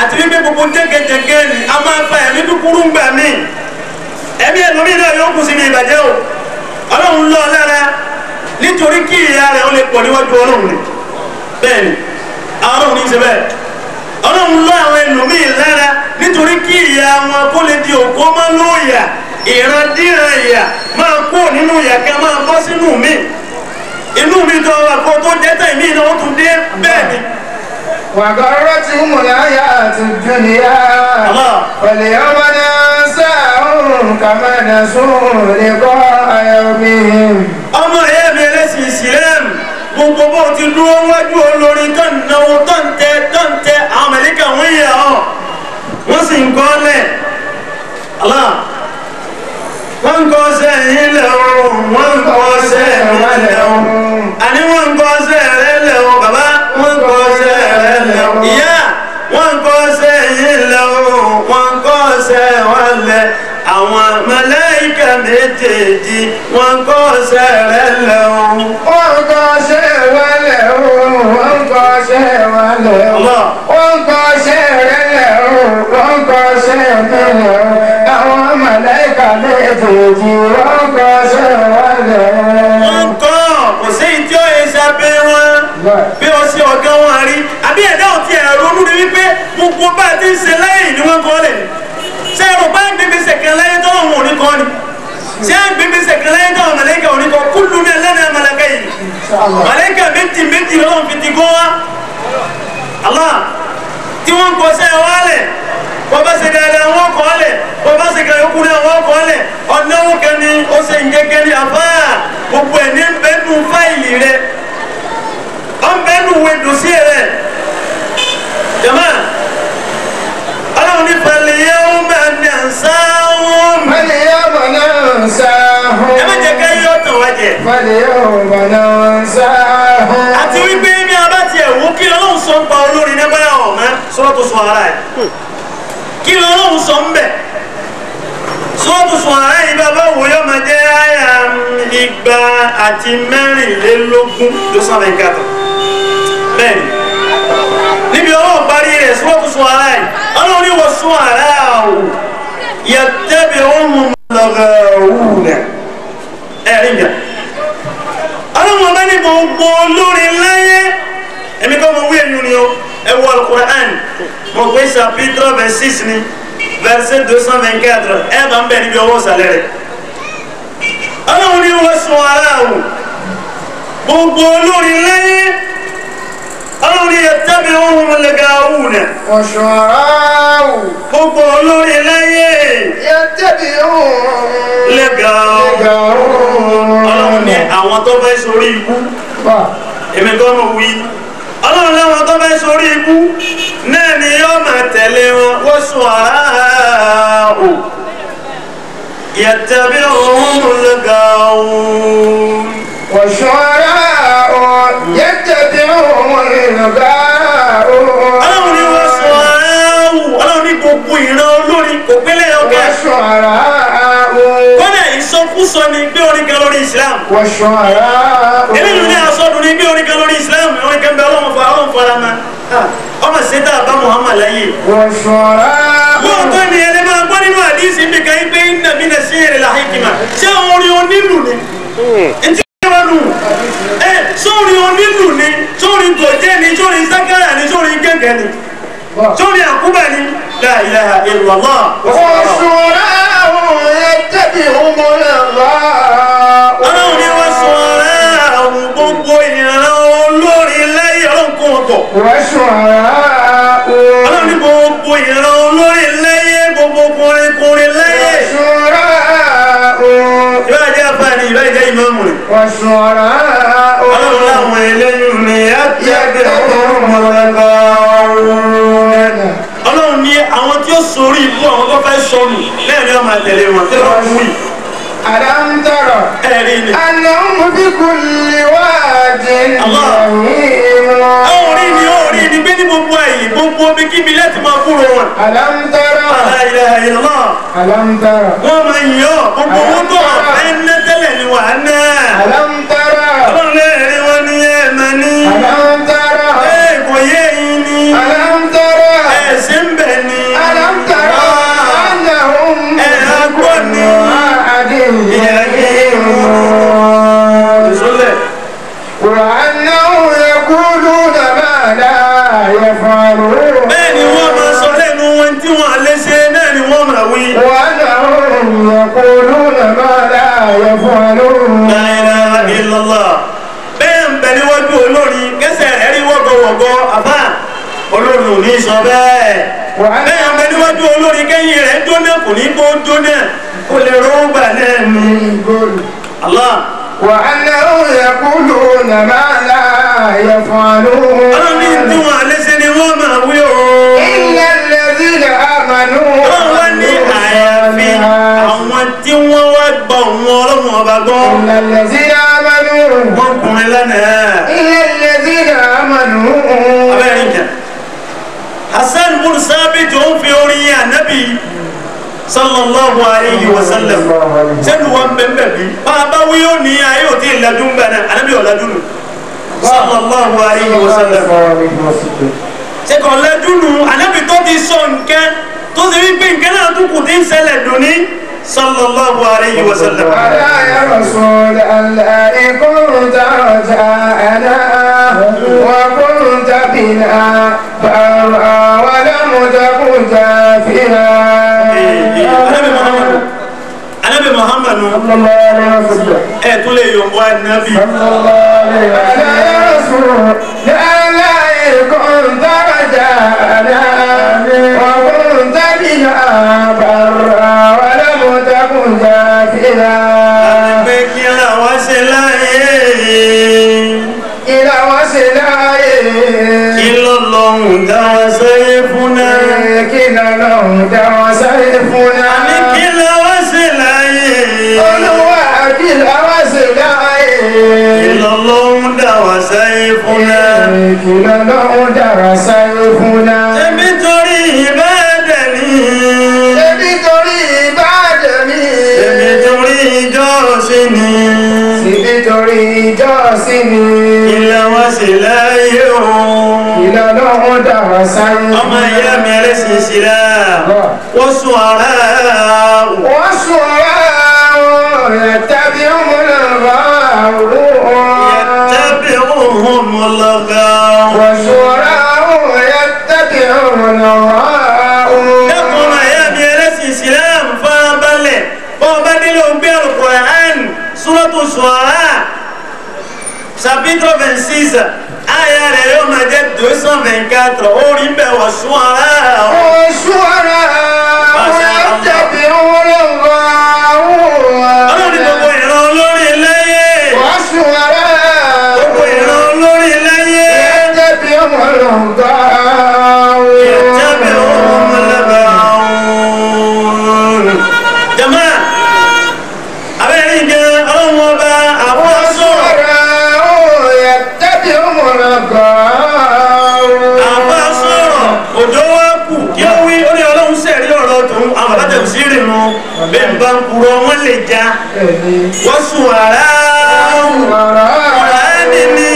àti wípé gbogbo jẹ́gẹ́jẹ́gẹ́ ni a máa fa ẹ̀mí kúkúrú gbà mí ẹ̀mí ẹ̀lómi náà yóò kù síbi ìbàjẹ́ o ọlọ́run lọ lára nítorí kí ìyá rẹ̀ ó lè pọ̀ níwájú ọlọ́run rẹ̀ bẹ́ẹ̀ ni àwọn ọlọ́run ní í ṣe bẹ́ẹ̀ ọlọ́run lọ àwọn ẹlòmí lára nítorí kí ìyá wọn kó lè di òkú ọmọ ìrandíran ìyà máa kó nínú ìyà kan máa bọ́ sínú míì inú mi tó wà kó tó dé mí náà ó tún dé bẹ́ẹ̀ ni. wàgọ́rọ́ ti mú láyà àti dúnìyà pẹ̀lẹ́ ọmọ náà sáàrùn kàmáda sóhùn lè kọ́ ayọ̀ mi. ọmọ ẹ̀yẹ mi ẹlẹ́sìn ìsìlẹ́mù gbogbo bó ti dúró wájú olórin tó náwó tó tẹ tó tẹ àwọn mẹ̀lẹ́kà wọ́n yẹ ọ́ wọ́n sì ń kọ́ lẹ̀ Allah wọ́n ń kọ́ sẹ́yìn lẹ̀ wọ́n ń kọ́ sẹ́yìn. méjèèjì wọ́n kọ́ sẹ́rẹ̀ lẹ́hùn. wọ́n kọ́ sẹ́wẹ́ lẹ́hùn wọ́n kọ́ sẹ́wẹ́ lẹ́hùn wọ́n kọ́ sẹ́rẹ̀ lẹ́hùn wọ́n kọ́ sẹ́wẹ́ lẹ́hùn àwọn mọ̀lẹ́kà méjèèjì wọ́n kọ́ sẹ́wẹ́ lẹ́hùn. wọ́n kọ́ kò sí tí ó yẹ sábẹ́ wọn bí ó sì ọ̀gá wọn rí àbí ẹ̀dá òtí ẹ̀rọ olúri wípé gbogbo bá a ti ń ṣe láyé. sheikh bin bin sekrelai da malaika wani ko kullu ne lana malakai malaika minti minti lon fiti gowa allah tí wọ́n kọ sẹ wale wọ́n bá ṣe dáadáa wọ́n kọ se wọ́n bá ṣe kẹyọ kúrẹ wọ́n kọ lẹ ọdínwó kẹni ó ṣe ń jẹ kẹni àbá gbogbo ẹ ní bẹnu fáìlì rẹ ọ bẹnu wẹdùn sí rẹ jama Ọlọ́run ní pẹ̀lẹ́ yẹ ó máa ní ànsá sáhùn. ẹ má jẹ́ ká yọ tàn wá jẹ. fàlẹ́ yóò wà náà sáhùn. àti wípé bí a bá tiẹ̀ wú kí ọlọ́run sọ ń pa olórin nígbà yàwó mẹ́ sọ́ọ́tù sọ ara ẹ̀ hmm. kí ọlọ́run sọ ń bẹ̀ sọ́ọ́tù sọ ara ẹ̀ bá bá wò yọ máa jẹ́ àyà igba àti mẹ́rìnlélógún jọ́sán ẹ̀ka tán bẹ́ẹ̀ ni níbi ọlọ́run parí rẹ̀ sọ́ọ́tù sọ ara ẹ̀ ọlọ́run ni gbogbo olórin láyé èmi kọ́ mo wí ẹ̀yìn ni o ẹ wọ alukur'an mo gbé chapitre vingt six ni verset deux cent vingt quatre ẹ bá ń bẹ níbi ọwọ́ sàlẹ̀ rẹ̀ ọlọ́run ni wọ́n sùn ara o gbogbo olórin láyé ọlọ́run ni ẹ̀tẹ́bi ohun lẹ́gà awù nà. ọ̀ṣọ́ ara o. gbogbo olórin láyé. ẹ̀tẹ́bi ohun lẹ́gà awù. ọlọ́run ni àwọn tó fẹ́ sórí ikú èmi gan mo wí ọlọ́run láwọn tó fẹ́ sórí ibú náà ni yóò máa tẹ̀lé wọn wọ́n sùn ara o yẹtẹ̀bí òun lọ́gà òun. wọ́n sùn ara o yẹtẹ̀bí òun lọ́gà òun. ọlọ́run ni wọ́n sùn ara o ọlọ́run ní gbogbo ìran olórin kò pélé ọgẹ́. wọ́n sùn ara o kúkú sọ ni gbé orin kan lórí islam. wọ́sùn ara. eléyìí ní asọ́dún ni gbé orin kan lórí islam orin kan bẹ ọlọ́run fọ ọlọ́run fọra ma ọmọ sèta bá muhammad láyé. wọ́sùn ara. wọ́n tó ní ẹni máa gbọ́ nínú àdìsí bí kan gbé nàbí nà sí èrè la hikima ṣé orin onílù ni. ntí hmm. wọ́n nù ẹ sórin onílù ni sórin gòjé ni sórin sákàrà ni sórin gẹ́gẹ́ ni sórin àkúbà ni la ilaha illallah. wọ́sùn ara. يتبعهم ọlọ́run ní gbogbo ìran olórí lẹ́yẹ gbogbo kùnrin kùnrin lẹ́yẹ. ìbára jẹ́ afáàní ìbára jẹ́ ìmáàmù rẹ̀. ọlọ́run láwọn eléyìí ni á tẹ́gbẹ́ ọlọ́run ní àwọn tí ó sori ìlú àwọn tó fẹ́ sọnù lẹ́ẹ̀ni ọmọ àtẹ̀lé wọn tí wọ́n mú yìí. ألم تر أنهم بكل واد يهيمون gbogbo ẹ̀yìn gbogbo omi kíbi láti máa kúrò wọn. alamtara. àlàyé ìlọ. alamtara. wọ́n máa yìn ọ́ gbogbo owó tó ẹ̀ ń ná tẹ́lẹ̀ ni wà á ná. alamtara. ọlọ́run ẹ̀ tí wọ́n lè ṣe náà ni wọ́n máa wí. wọ́n náà yẹ kó lónà máa dá àyẹ̀ fún wa lóhùn. náírà ìlọ́lá bẹ́ẹ̀ ń bẹ níwájú olórí kẹsẹ̀ rẹ̀ rí wọ́gọ̀wọ̀gọ̀ àbá olórí ò ní sọ bẹ́ẹ̀. bẹ́ẹ̀ ń bẹ níwájú olórí kẹ́yìn rẹ̀ jóná kò ní kó jóná kó ọlọ́run ní àyàfi àwọn tí wọ́n wá gbọ́ wọn ọlọ́run ọba gbọ́. ìlẹ̀lẹ̀síra amánú. wọ́n kùnrin lánàá. ìlẹ̀lẹ̀síra amánú. abẹ́rẹ́ ìjà hasan bin sábẹ́tì ó ń fi orin yẹn ànábì sallallahu alayhi wa sallam sẹ́nu wa bẹ́ẹ̀ bí bàbá wí ní ayé òtí ìlàdún bẹ́ẹ̀ ànábì ọ̀làdúnù sallallahu alayhi wa sallam sẹ́kọ̀ọ́ lẹ́dúnù ànábì tó ti sọ nǹkan tó ṣe wípé nǹkan náà tún kù ní ṣẹlẹ̀ dùnní sallallahu alayhi wa sallam. ala ya rasul allah kunta ja'ana wa kunta bina bara wa lam takun jafina. anabi muhammadu anabi muhammadu ẹ tún lè yọ̀ wá nabi. ala ya rasul allah kunta ja'ana iná bàrà wàlámù takùn jàfìlà. àgbẹ̀ kí là wá ṣe láàyè. kí là wá ṣe láàyè. kí lọ́lọ́hùn dá wá sáyé fún náà. kí lọ́lọ́hùn dá wá sáyé fún sáyé fún náà. وسلم ọmọ ẹ̀yà mi ẹlẹ́sìn ìsìlám wọ́n sùn ara ọ̀hún. wọ́n sùn ara ọ̀hún yẹ̀tẹ́bí ọmọlọ́gà ọ̀hún. yẹ̀tẹ́bí ọmọlọ́gà ọ̀hún. wọ́n sùn ara ọ̀hún yẹ̀tẹ́bí ọmọlọ́gà ọ̀hún. ẹ̀kọ́ ọmọ ẹ̀yà mi ẹlẹ́sìn ìsìlám farabalẹ̀ bọ́ọ̀ bá nílò ń gbé Al-Qur'an Suratu Shu'ara chapitre 26. 224 ó rí bẹ́ẹ̀ wà sún ara. wọ́n sún ara wọ́n tẹ̀lé wọn lọ́wọ́. ọlọ́run ní gbogbo ìran olórí lẹ́yẹ. wọ́n sún ara. gbogbo ìran olórí lẹ́yẹ. ẹ̀ tẹ̀lé wọn lọ́wọ́. bẹ́ẹ̀ bá ń kúrọ wọ́n lè já wọ́n sùn ara ọ̀rọ̀ ẹni ní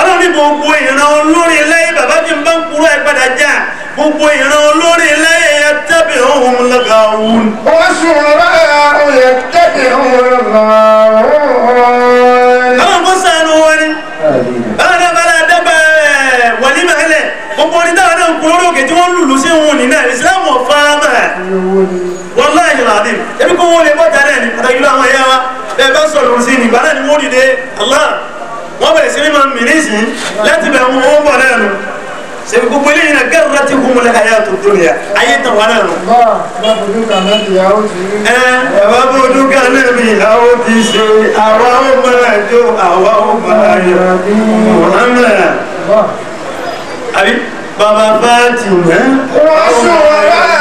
ọlọ́run ní gbogbo ìran olórí lẹ́yìn bàbá mi bá ń kúrọ ẹ̀ padà já gbogbo ìran olórí lẹ́yìn ẹ̀ tẹ́bi ohun lọ́gà òun. wọ́n sùn ara ọ̀rọ̀ tẹ́bi ohun lọ́gà òun. ọlọ́run kò sànù wọn ni ọlọ́run abala dábà wọlé màálẹ̀ gbogbo onídàá náà kúrò lókè tí wọ́n lùlù sí òun nínú ìsìlámù ọ̀fà máa ebi kó wọn lè bọ́ jáde ní pàtàkì lọ àwọn ẹ̀yà wa bẹ́ẹ̀ bá sọ̀rọ̀ sí ní ìgbà náà ni wọ́n dìde Allah wọ́n bẹ̀rẹ̀ sí ní ma mìíní sí láti bẹ̀ wọn wọ́n bọ̀ náà nù sẹ́bi gbogbo eléyìí náà gẹ́rù láti kú mu lẹ́ka yàtọ̀ tó yà ayé tán wà náà nù. ẹ bá bójú kan náà mi àwọn ti ṣe àwa ó máa jó àwa ó máa yọ Muhammad àbí bàbá Fatima. wọ́n sọ wọ́n rẹ̀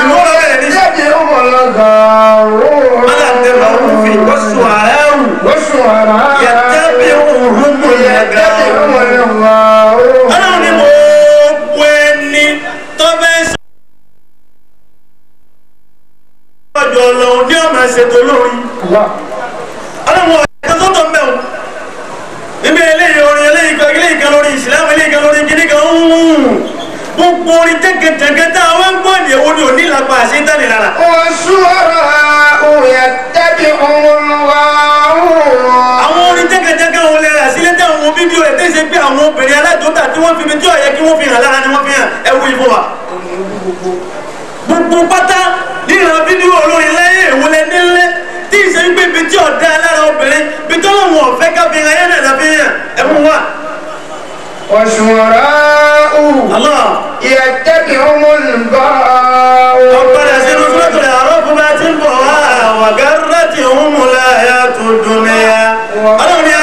ìmúlẹ̀ ní sẹ́yìn ó mọ̀ lọ́gàá. المعروف والشعراء والشعراء يتبعهم الغاوون ọlọ́run ni mo gbọ́ ẹni tó bẹ́ẹ̀ ṣe ọjọ́ ọlọ́run ní ọmọ ẹ̀ṣẹ̀tò lórí ọlọ́run ọ̀ṣẹ̀ tó tó ń bẹ̀rù níbi eléyìí orin eléyìí kan eléyìí kan lórí ìsìlámù eléyìí kan lórí gidi kan ń wù gbogbo orin tẹ́gẹ̀tẹ̀gẹ̀ tá a wá ń gbọ́ ní èwo ni ò ní ìlàpá àṣẹ ìtàní lára. oṣù ọ̀rọ̀ òyà tẹ́bi òun wá àwọn orin tẹ́gẹ̀tẹ̀gẹ̀ òun lè rà sílẹ̀ tẹ́ àwọn fídíò rẹ̀ tẹ́ ṣe pé àwọn obìnrin aládùúgbà tí wọ́n fi mi tí ọ̀yẹ́ kí wọ́n fi hàn lára ni wọ́n fi hàn ẹ wú ìfọ̀ wa. gbogbo pátá níran fídíò olórin lẹ́yìn èwo lẹ nílẹ̀ tí ì وشعراؤه الله يتبعهم الباء ربنا سنوز مطلع ربنا تنبوها وقرتهم الآيات الدنيا أنا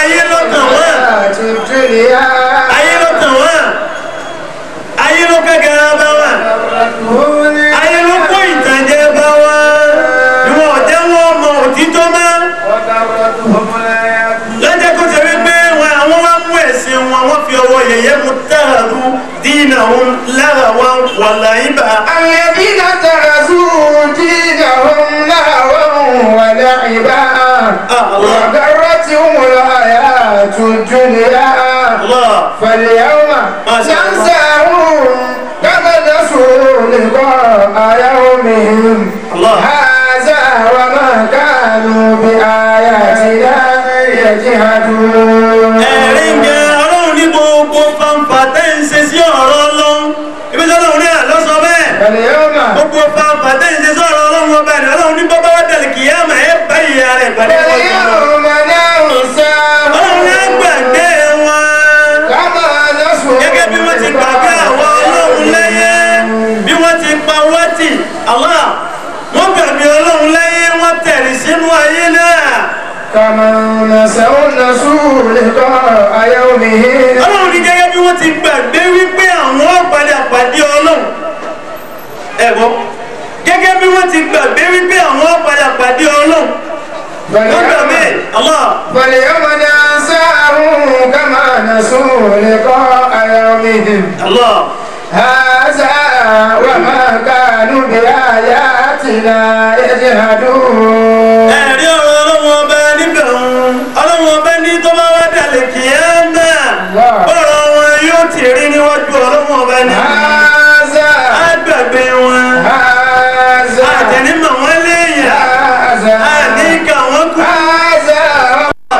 دينهم لهوا ولعبا الذين اتخذوا دينهم لهوا ولعبا وغرتهم الحياة الدنيا فاليوم ننسى ọlọ́run ní gẹ́gẹ́ bí wọ́n ti gbàgbé wípé àwọn padà pàdé ọlọ́run ẹ̀bọ́ gẹ́gẹ́ bí wọ́n ti gbàgbé wípé àwọn padà pàdé ọlọ́run wọ́n gbàgbé Allah. pẹ̀lẹ́ ọmọ náà sáàrùn kama nasu liqa'a yawmihim. Allah. هذا وما كانوا بآياتنا يجحدون ni. haza. agbàgbé wọn. haza. àtẹni mọ̀ wọ́n léèyàn. haza. àdínkà wọn kú. haza.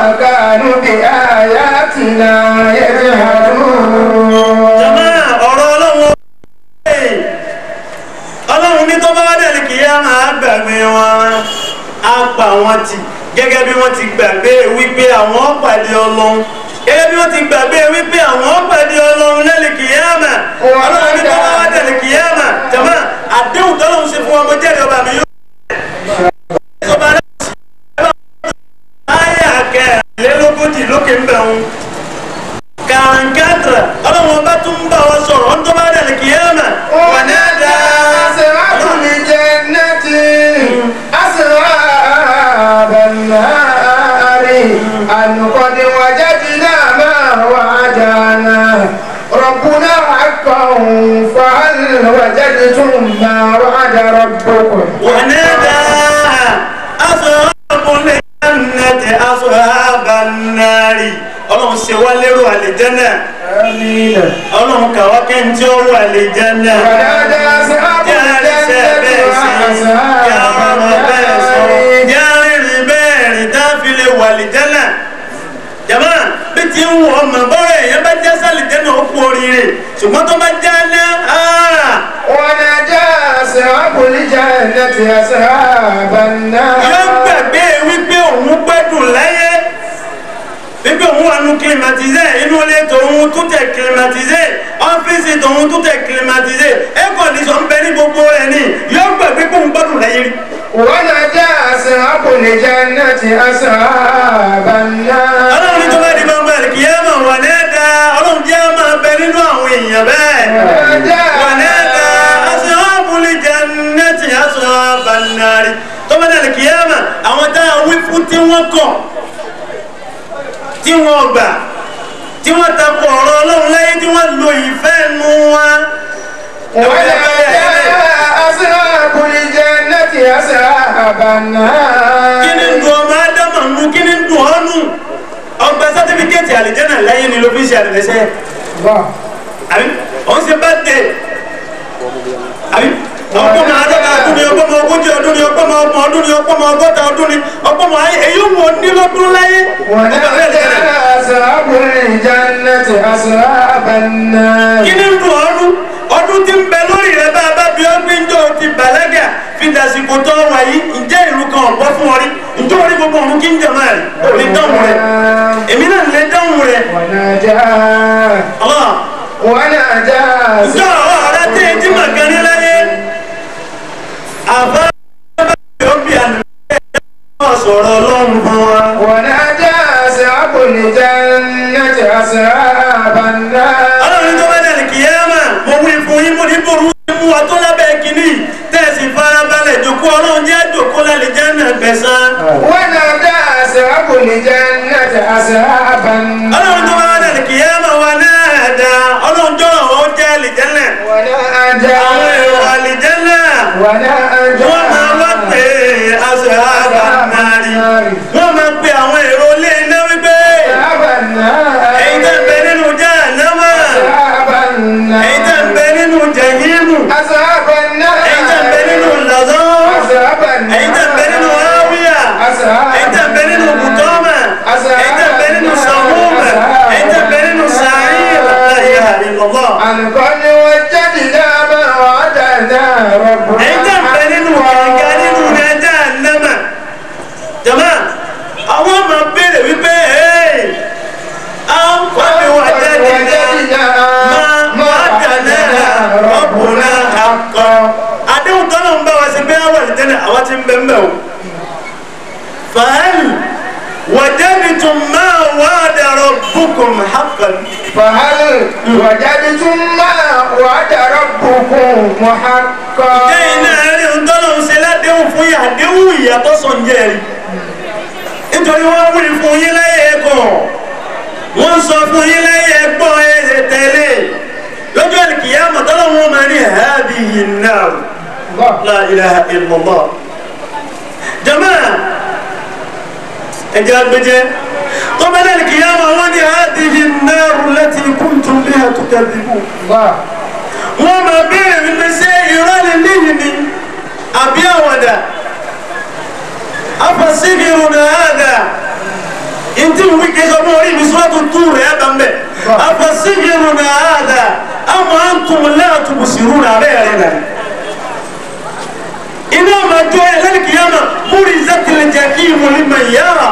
ọ̀gá àdúgbò àyà ti nà ẹ̀rẹ́ àdúgbò. jama ọ̀rọ̀ ọlọ́run ọlọ́run ní tọ́ba wá dẹ̀lì kìí àwọn àgbàgbé wọn á pa wọn tì gẹ́gẹ́ bí wọ́n ti gbàgbé wípé àwọn pàdé ọlọ́run gẹ́gẹ́ bí wọ́n ti gbàgbé wípé àwọn pàdé ọlọ́run ọlọ́run ní tọ́wọ́ wá tẹ̀lé kìyàmà jama àdéhùn tọ́lọ́run ṣe fún ọmọ jẹ́rìí wa sọ̀rọ̀ ọ̀n tọ́wọ́ mi jẹ́ nẹ́tì àṣewà àbẹ̀lẹ́ فهل وجدتم ما وعد ربكم ونادى أصحاب الجنة أصحاب النار ọlọ́run ṣe wá lérò àlìjẹ́nà ọlọ́run kàwá kẹ́ńtì ọ̀rọ̀ àlìjẹ́nà kí a rí sẹ́ bẹ́ẹ̀ sí kí a rọrùn bẹ́ẹ̀ sọ kí a rìn tá wà àlìjẹ́nà jama bí ti ń wọ̀ ọmọ bọ́rọ̀ èèyàn bá jẹ́ sálìjẹ́nà ó kú oríire ṣùgbọ́n tó bá jẹ́ àṣàbù lìjànà ti àṣàbà náà. yóò gbàgbé wípé òun gbẹ́dùn láyé wípé òun wà nù climatisé inú ilé tòun tún tẹ̀ climatisé ọ́fíìsì tòun tún tẹ̀ climatisé ẹ́kọ̀dísọ̀ ń bẹ ní gbogbo rẹ̀ ni yóò gbàgbé kóun gbẹ́dùn láyé wọ́n á já àṣàbù lìjànà ti àṣàbà náà. ọlọ́run ní tó bá di gbangba kìí ẹ̀ máa wà ní ẹ̀dá ọlọ́run jẹ́ máa bẹ nínú àwọn èèyàn bẹ́ẹ̀ wà ní darí tọ́ba náà kìyàmà àwọn tá a wí fún tí wọ́n kọ̀ tí wọ́n gbà tí wọ́n takò ọ̀rọ̀ ọlọ́run láyé tí wọ́n lo ìfẹ́ nu wa. wọ́n yà á ashabul jannati ashaban nar. kí ni ń dùn ọmọ ádámà nù kí ni ń dùn ọ́ nù ọgbà sátífíkẹ́tì àlìjẹ́nà láyé ni ló fi ṣe àdìlẹ́sẹ̀. àbí òun ṣe bá tẹ̀ àbí àwọn kò máa dọ́gba ọdún ni ọgbọ̀n ogójì ọdún ni ọgbọ̀n ọgbọ̀n ọdún ni ọgbọ̀n ọgọ́ta ọdún ni ọgbọ̀n ayé èyí wọn ní lọ́dún láyé. wọ́n ní ọdún tí ń bẹ lórí rẹ bá a bá bí ọgbìn jọ ti bàlágà fi dàsìkò tó ọrọ̀ yìí ǹjẹ́ ìlú kan ọ̀pọ̀ fún ọ rí ǹjọ́ orí gbogbo ọ̀run kí ń jẹ̀ máa rí lè dáhùn rẹ̀ èmi náà lè dáhùn rẹ̀. wọ́n á já. wọ́n á já. sọ̀rọ̀ ọlọ́run fún wa. wọ́n á já àṣẹ àpòlìjà náà àṣẹ àbànná. ọlọ́run tó bá dàrí kìyàmà mo wí fún yín mo ní ború fún wa tó lábẹ́ kínní tẹ̀sí farabalẹ̀ jòkó ọlọ́run jẹ́ jòkó lálẹ́ jẹ́ náà gbẹ̀san. wọ́n á já àṣẹ àpòlìjà náà àṣẹ àbànná. nínú jẹ̀hímù ẹ̀yin tẹ̀ ń bẹ nínú lọ́dọ́ ẹ̀yin tẹ̀ ń bẹ nínú áwíà ẹ̀yin tẹ̀ ń bẹ nínú bùtọ́mà ẹ̀yin tẹ̀ ń bẹ nínú sàmúmà ẹ̀yin tẹ̀ bẹ nínú sàáyìn àlùkò ni wọ́n jẹ́ nílé àbẹ̀wò ọ̀dà náà rọ̀ haqqan àdéhùn tọ́nà ń bá wa sí pé àwọn ìtẹ́lẹ̀ àwa ti ń bẹ́ ń bẹ́ o. fàhẹ́l wajadtum ma wa'ada rabbukum haqqan. fàhẹ́l wajadtum ma wa'ada rabbukum haqqan. ìjẹ́ iná ẹ̀rí ń tọ́nà ń ṣe ládéhùn fún yà àdéhùn ìyàtọ̀ sọ̀njẹ́ rí nítorí wọ́n wí fún yín lẹ́yìn ẹ̀kọ́ wọ́n sọ fún yín lẹ́yìn ẹ̀kọ́ ẹ̀ tẹ̀lé. يوم القيامة ترى من هذه النار لا إله إلا الله جماعة أجاب بجي لك القيامة ومن هذه النار التي كنتم بها تكذبون وما بين من سيرا أبيا ودا أفسحر هذا inti mu wiki ka mo ri mi so tun tu re dan be afa sihiru na hada am antum la tubsiruna be re dan ina ma jo ya lal kiyama burizat al jahim liman yara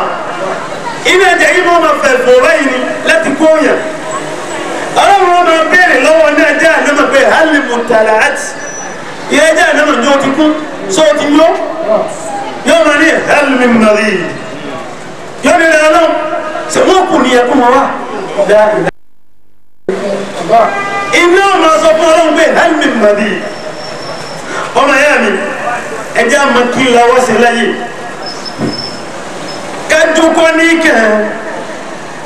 ina jahimu ma fa fulaini lati koya ara mo ma bere lọ́wọ́ na ja na ma be hal mutalaat ya ja na ma ku so ti yo yo ma ni yọ̀dẹ̀ rẹ̀ lọ sẹ́wọ́n kù ní ẹkún wọn wá. iná máa sọ fún ọlọ́run pé láì mi mà bí ọmọ ẹ̀yà mi ẹjẹ́ àmọ́ kí n lọ́wọ́ sí láyé kájúkọ́ ní kẹ́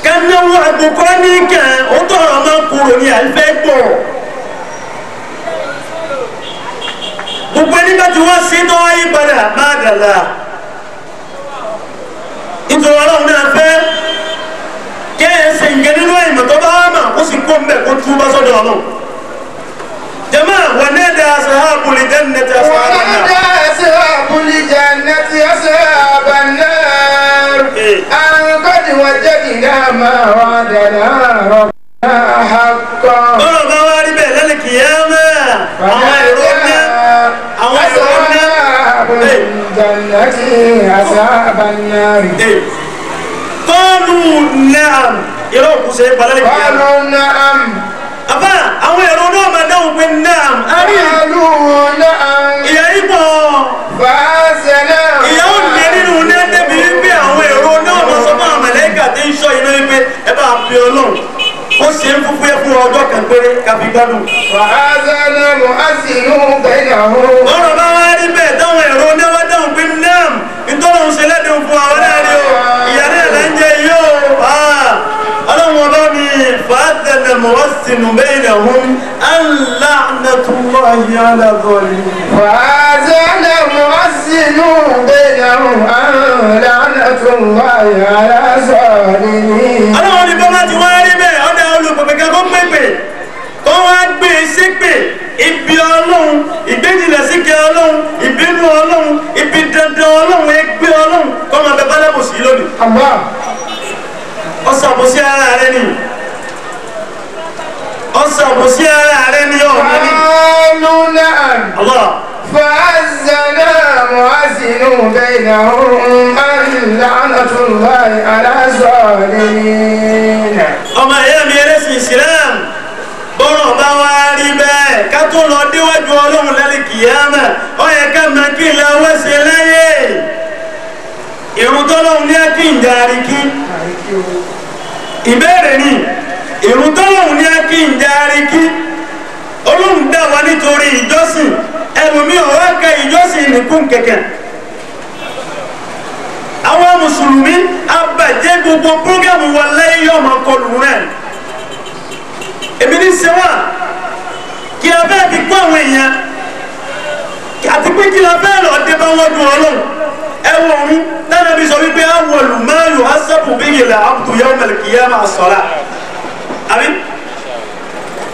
kánáwó àgùkọ́ ní kẹ́ ó tọrọ ọmọ kúrò ní àlùfẹ́ gbọ̀. gbogbo ẹni bá ti wá sí náà yí padà má dàda nítorí ọlọ́run náà fẹ́ kéèsì ń gẹ nínú ẹ̀yìn tó bá mà kó sì kó mbẹ kó tú bá sọ́dọ̀ ọlọ́run jama wa ne da sahabul jannati ashaban nar wa ne da sahabul jannati ashaban nar eh. an qad wajadna ma wadana rabbana haqqan ọ̀rọ̀ bá wá rí bẹ́ẹ̀ lálẹ́ kìyàmá àwọn jannati asaban nari. qalu na'am irọ́ kù ṣe é balẹ̀ kìí. qalu na'am. àbá àwọn èrò náà máa dáhùn pé na'am. qalu na'am. ìyá ibò. fàásẹ̀lẹ̀. ìyá ò lè nínú náà débi wípé àwọn èrò náà máa sọ fún àmàlẹ́kà tí ń sọ iná wípé ẹ bá a fún ọjọ́ kan péré kábí gbádùn. wàhálà náà á sì yún bẹ́ẹ̀ náà. ọ̀rọ̀ náà الموسم بينهم أن لعنة الله على الظالمين وأذان الموسم بينهم أن لعنة الله على الظالمين ọlọ́run ní bọ́lá ti wáyé níbẹ̀ ọ̀dà olùpẹ̀pẹ̀kẹ́ kó pèpè kó wá gbé sípè ibi ọlọ́run ìgbéjìlẹ̀ síkẹ́ ọlọ́run ìbínú ọlọ́run ibi dandan ọlọ́run ẹgbẹ́ ọlọ́run kó máa bẹ bá lábòsí lónìí. ọ̀sán àbòsí ara sọ̀kù sí ara rẹ ní ọ̀nà ni. lọ́nà fàázànà mọ́sínú bẹ́ẹ̀nà ọ̀hún-ún-ánìlànàtúnláì aláṣọ̀ọ́lẹ́yìn. ọmọ ìyá mi ẹlẹ́sìn ìsìlámù bọ́rọ̀ bá wá rí bẹ́ẹ̀ ká tó lọ déwájú ọlọ́run lálẹ́ kìyàmà ó yẹ ìbéèrè ni ìrù tọ́lọ́hún ní kí n jaari kí olóhùn dá wa nítorí ìjọsìn ẹlòmíì ọ̀wá ka ìjọsìn nìkún kẹ̀kẹ́ àwọn mùsùlùmí abàjẹ́ gbogbo púrógẹ́mù wọn lẹ́yìn yọmọ kọlù rẹ̀ èmi ní sẹ́wà kí a bẹ́ẹ̀ fi kó àwọn èèyàn àti pé kí a bẹ́ẹ̀ lọ dé bá wọn dùn ọlọ́run ẹ wọ ọ̀run tánàbí sọ wípé àwọn olùmọ̀ọ́lù asẹ́pù bíyìí là ábùtù yawmal qiyamah àsọ̀rà àbí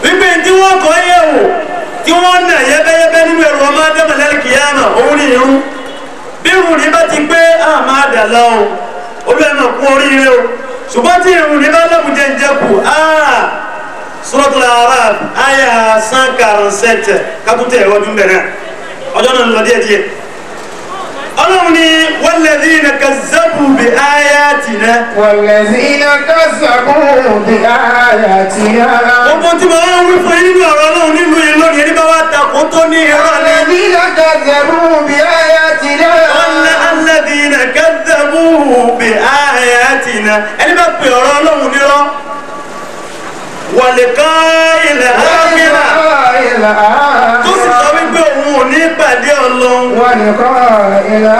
wípé tí wọ́n kọ yẹ̀ wò tí wọ́n nà yẹ́bẹ́yẹ́bẹ́ nínú ẹ̀rù ọmọ adémọ̀lẹ́ kìyàmà òun ní irun bí irun ní bá ti gbé àmà àdàlà o olú ẹ̀ máa kú oríire o ṣùgbọ́n tí irun ní bá lẹ́kùn jẹ́njẹ́ kù Suratul A'raf àyà 147 kákútẹ̀ ẹ̀rọ ọdún bẹ̀rẹ̀ ọjọ́ náà lọ díẹ̀díẹ̀. ọlọ́run ni walladhina kazzabu bi ayatina. walladhina kazzabu bi ayatina. gbogbo tí mo ń wí fún nínú ọ̀rọ̀ ọlọ́run nínú yìí lónìí ẹni bá wá takò tó ní irọ́ ni. walladhina kazzabu bi ayatina. walladhina kazzabu bi ayatina. ẹni bá pè ọ̀rọ̀ ọlọ́run nírọ́. wàlẹ̀ká ilẹ̀ ákìlá. ilẹ̀ ákìlá lọ́hùn. wọ́n ní kọ́ ìlà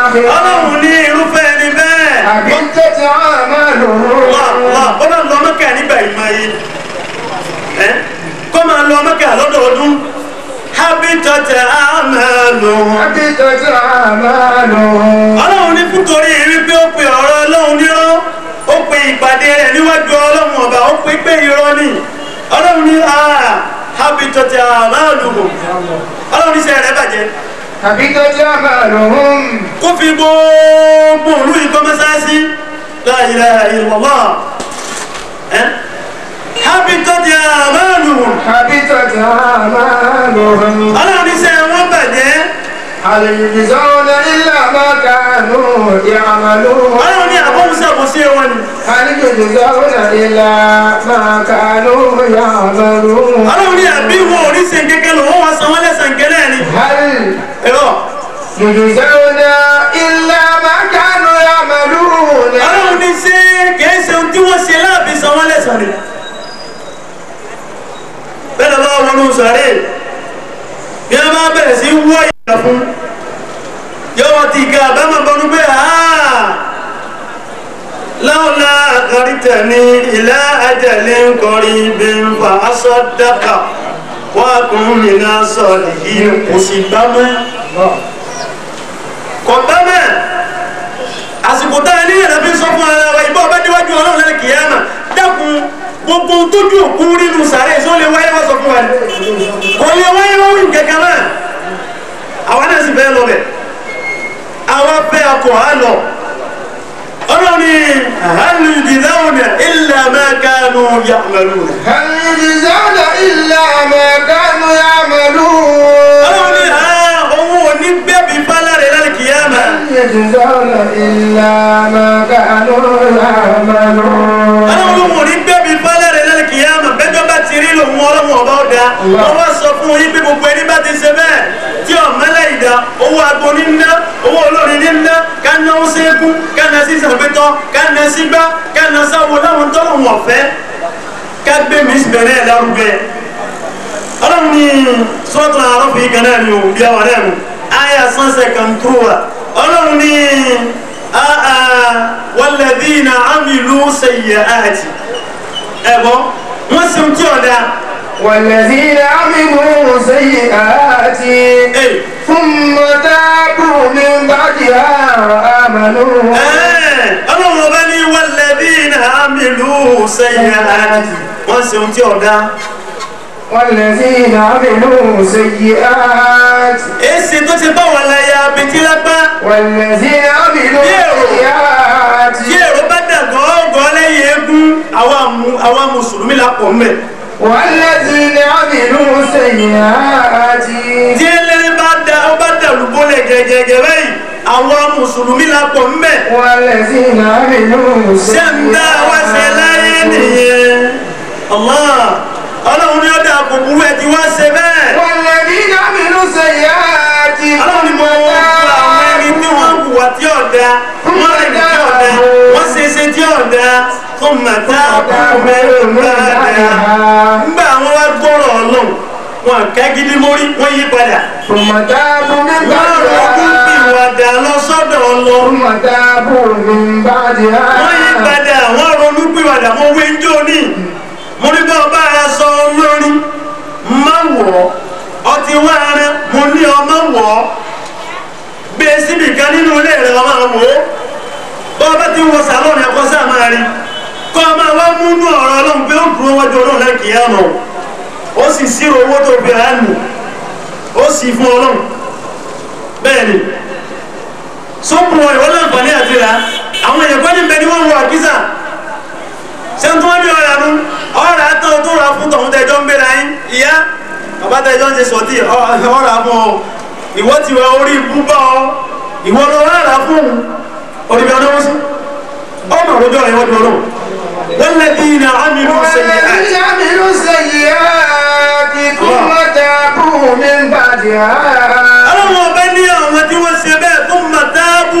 àfi. ọlọ́run ní irúfẹ́ ẹni bẹ́ẹ̀. àbí tètè àmà lòrò. wà wà ó náà lọ mẹ́kà nígbà ìmọ̀ yìí. ẹ kó máa lọ mẹ́kà lọ́dọọdún. habitat àmà lòrò. habitat àmà lòrò. ọlọ́run ní nítorí wípé ó pe ọ̀rọ̀ ọlọ́run nírọ́ ó pe ìpàdé rẹ̀ níwájú ọlọ́run ọba ó pe pé irọ́ ni ọlọ́run ní hábitọ́tì àmàlùmọ̀ ọlọ́run ní sẹ́yìn rẹ̀ bàjẹ́ àbíkẹ́jì àmàlùhùn. kó fi gbogbo òru ìgbọ́mọsáàsì la ilaha illallah habitat amaluhum. habitat amaluhum. ọlọ́run iṣẹ́ wọn bàjẹ́. àlùjìzọ́nà ilà mákànú ìhàmàlú. ọlọ́run ní àbọ̀wùsà kò sí wọn ni. àlùjìzọ́nà ilà mákànú ìhàmàlú. ọlọ́run ní àbí wọn ò ní ṣe kékeré wọn wá sanwó lẹ́sàn-án yòjòsẹ́wọ́dá ilẹ̀ àbákanu àmàlú rẹ̀. ọlọ́run ní ṣe kìí ṣe ohun tí wọ́n ṣe láàbí san wọ́n lẹ́sàn rẹ̀. bẹ́ẹ̀ lọ́wọ́ wọn ló ń sọ̀rẹ́ bí wọ́n bá mi náà sọ̀rọ̀ yìí kò sì kọ̀ǹbá náà àsìkò tá a ní ẹ̀rọ fi sọ fún ara wa ìbá ọba déwájú ọlọ́run lẹ́nu kìyàmà dákun gbogbo tójú òkú nínú sàré èso lè wáyé wá sọ fún wa kò lè wáyé wá wí kankan náà àwa náà sì fẹ́ lọ bẹ̀ àwa fẹ́ akọ̀ á lọ ọlọ́ni hàlù jìdáwùnà ilà máa kánú yàmàlú. hàlù ilà máa kánú يجزون إلا ما كانوا يعملون lòun ọlọ́run ọba ọ̀dà wọ́n wá sọ fún yín pé gbogbo ẹni bá ti ṣe bẹ́ẹ̀ tí ọ̀mẹ́lẹ̀ ìdá owó agbo ní ná owó olórin ní ná káná ó ṣeégún káná sí ìsàpẹ́tọ́ káná sí gbá káná sáwo láwọn tọ́lọ̀hún ọ̀fẹ́ kágbé mi bẹ̀rẹ̀ ẹ̀ lárúgbẹ́ ọlọ́run ní sọ́tún àárọ̀ fún yín kan ọlọ́run ní walladhina amilu sayyi'ati ẹ̀bọ́ wọ́n sì ń kí ọ̀dà. walladhina amilu sayyi'ati thumma tabu min ba'diha amanu. ọlọ́run ọba ní walladhina amilu sayyi'ati wọ́n sì ń kí ọ̀dà wàlẹ́sìn àmìlú sèyí áàt. èsì tó ti bá wọn láyà abetí lápá. wàlẹ́sìn àmìlú sèyí áàt. tí èrò bá dà gọ́ọ̀gọ́ lẹ́yìn eégún àwa mùsùlùmí la pọ̀ mbẹ̀. wàlẹ́sìn àmìlú sèyí áàt. tí eléré bá dà ó bá dà lùbọ́lẹ̀ gẹ́gẹ́gẹ́ báyìí àwa mùsùlùmí la pọ̀ mbẹ̀. wàlẹ́sìn àmìlú sèyí áàt. sẹ́ńdá wá ṣe láyé nìyẹn. Allah ọlọ́run ni ó dà kúkúrú ẹ ti wá ṣe bẹ́ẹ̀. wàlẹ̀ ní yàmínú ṣe yá ti mú ọlọ́run ni mo wọ àwọn ẹni tí wọ́n wùwà tí ọ̀dà wọ́n rìn tí ọ̀dà wọ́n ṣe ṣe tí ọ̀dà tó màtá ọkùnrin mẹ́rin nígbà àwọn wá gbọ́rọ̀ ọlọ́run wọn kẹ́gidi mórí wọ́n yí padà. tòmọ̀tà bùnmi bá wọ́n rọ̀ ọdún ìwàdà lọ sọ́dọ̀ lọ mo ní bá ọba aṣọ olórin má wọ̀ ọtí wá rẹ mo ní ọmọ wọ̀ gbé e síbi kan nínú ilé rẹ ọmọ wò ó bọ́ ọba tí ń wọ sàlọ́ọ̀nù ẹ̀kọ́ sáà máa rí kọ́ ọmọ wa mú inú ọ̀rọ̀ ọlọ́run pé ó dúró wájú ọlọ́run náà kì í àmọ́ ó sì sírò owó tó fi hàn mí ó sì fún ọlọ́run bẹ́ẹ̀ ni sọ́kùnrin ìwọ́n láǹfààní àti rà àwọn èèyàn kọ́ni bẹ́ẹ̀ ni wọ́n wọ àkísà ṣé ń tún wọn ní ọ̀rà nu ọ̀rà tán tó ra fún tọ̀hún tẹjọ́ ń gbéra yín ìyá bàbá tẹjọ́ ń ṣe sọ̀tì ọ̀rà fún ọ ti wọ orí ibú bá ọ ìwọ lọ rárá fún oríbi ọdún sí ọmọ òròjọ rẹ wọ́n dúró wọn lẹbi iná amínú amínú sẹyìn wọ́n ṣe bẹ́ẹ̀ fún mọ́tà kú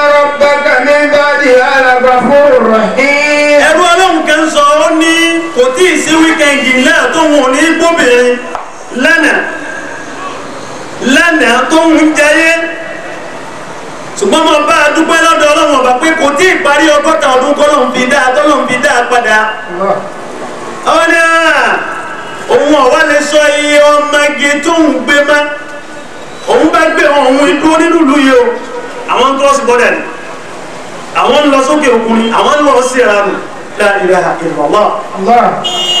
ẹ̀ǹgìlá tó wọn ní gbóbìnrin lánàá lánàá tó ń jayé ṣùgbọ́n mo bá a dúpẹ́ lọ́dọ̀ ọlọ́run ọba pé kò tí ì parí ọgọ́ta ọdún kọ́ lóun fi dáa tó lóun fi dáa padà ọ̀nà òun ọ̀wá lè sọ iye ọmọge tóun gbé má òun bá gbé òun ikú nínú yìí o àwọn ń cross border àwọn ń lọ sókè òkun ni àwọn ń lọ sí ẹ̀rọ àmì láàrin ìlà ìlú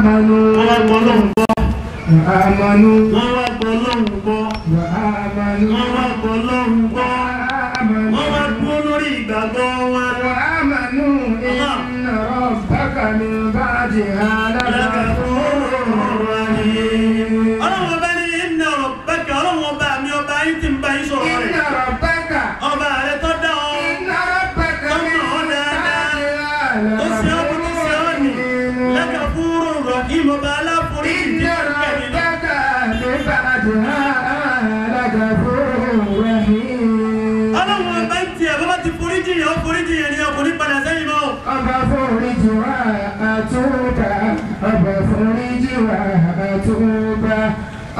àmànú. wọ́n wá gbọ́ lóhùn gbọ́. wà á àmànú. wọ́n wá gbọ́ lóhùn gbọ́. wà á àmànú. wọ́n wá gbọ́ lóhùn gbọ́. wọ́n wá dúró lórí ìgbàgbọ́ wọn. wà á àmànú. inna rabbaka min ba'diha lọ́kàkùnrin. ọlọ́run ọba ní inna rabbaka ọlọ́run ọba mi ọba yín ti ń bá yín sọ̀rọ̀ rẹ̀.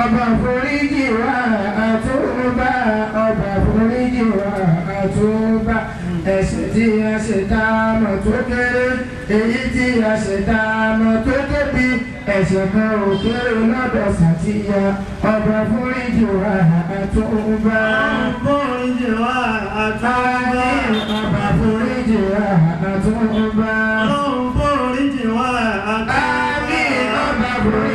ọba foríjì wá àtúbà ọba foríjì wá àtúbà ẹ̀ṣẹ̀ tí a ṣe tá a mọ̀ tó kéré èyí tí a ṣe tá a mọ̀ tó tóbi ẹ̀ṣẹ̀ kan ò kéré lọ́dọ̀ sàtìyà ọba foríjì wá àtúbà. foríjì wá àtúbà. ọba foríjì wá àtúbà.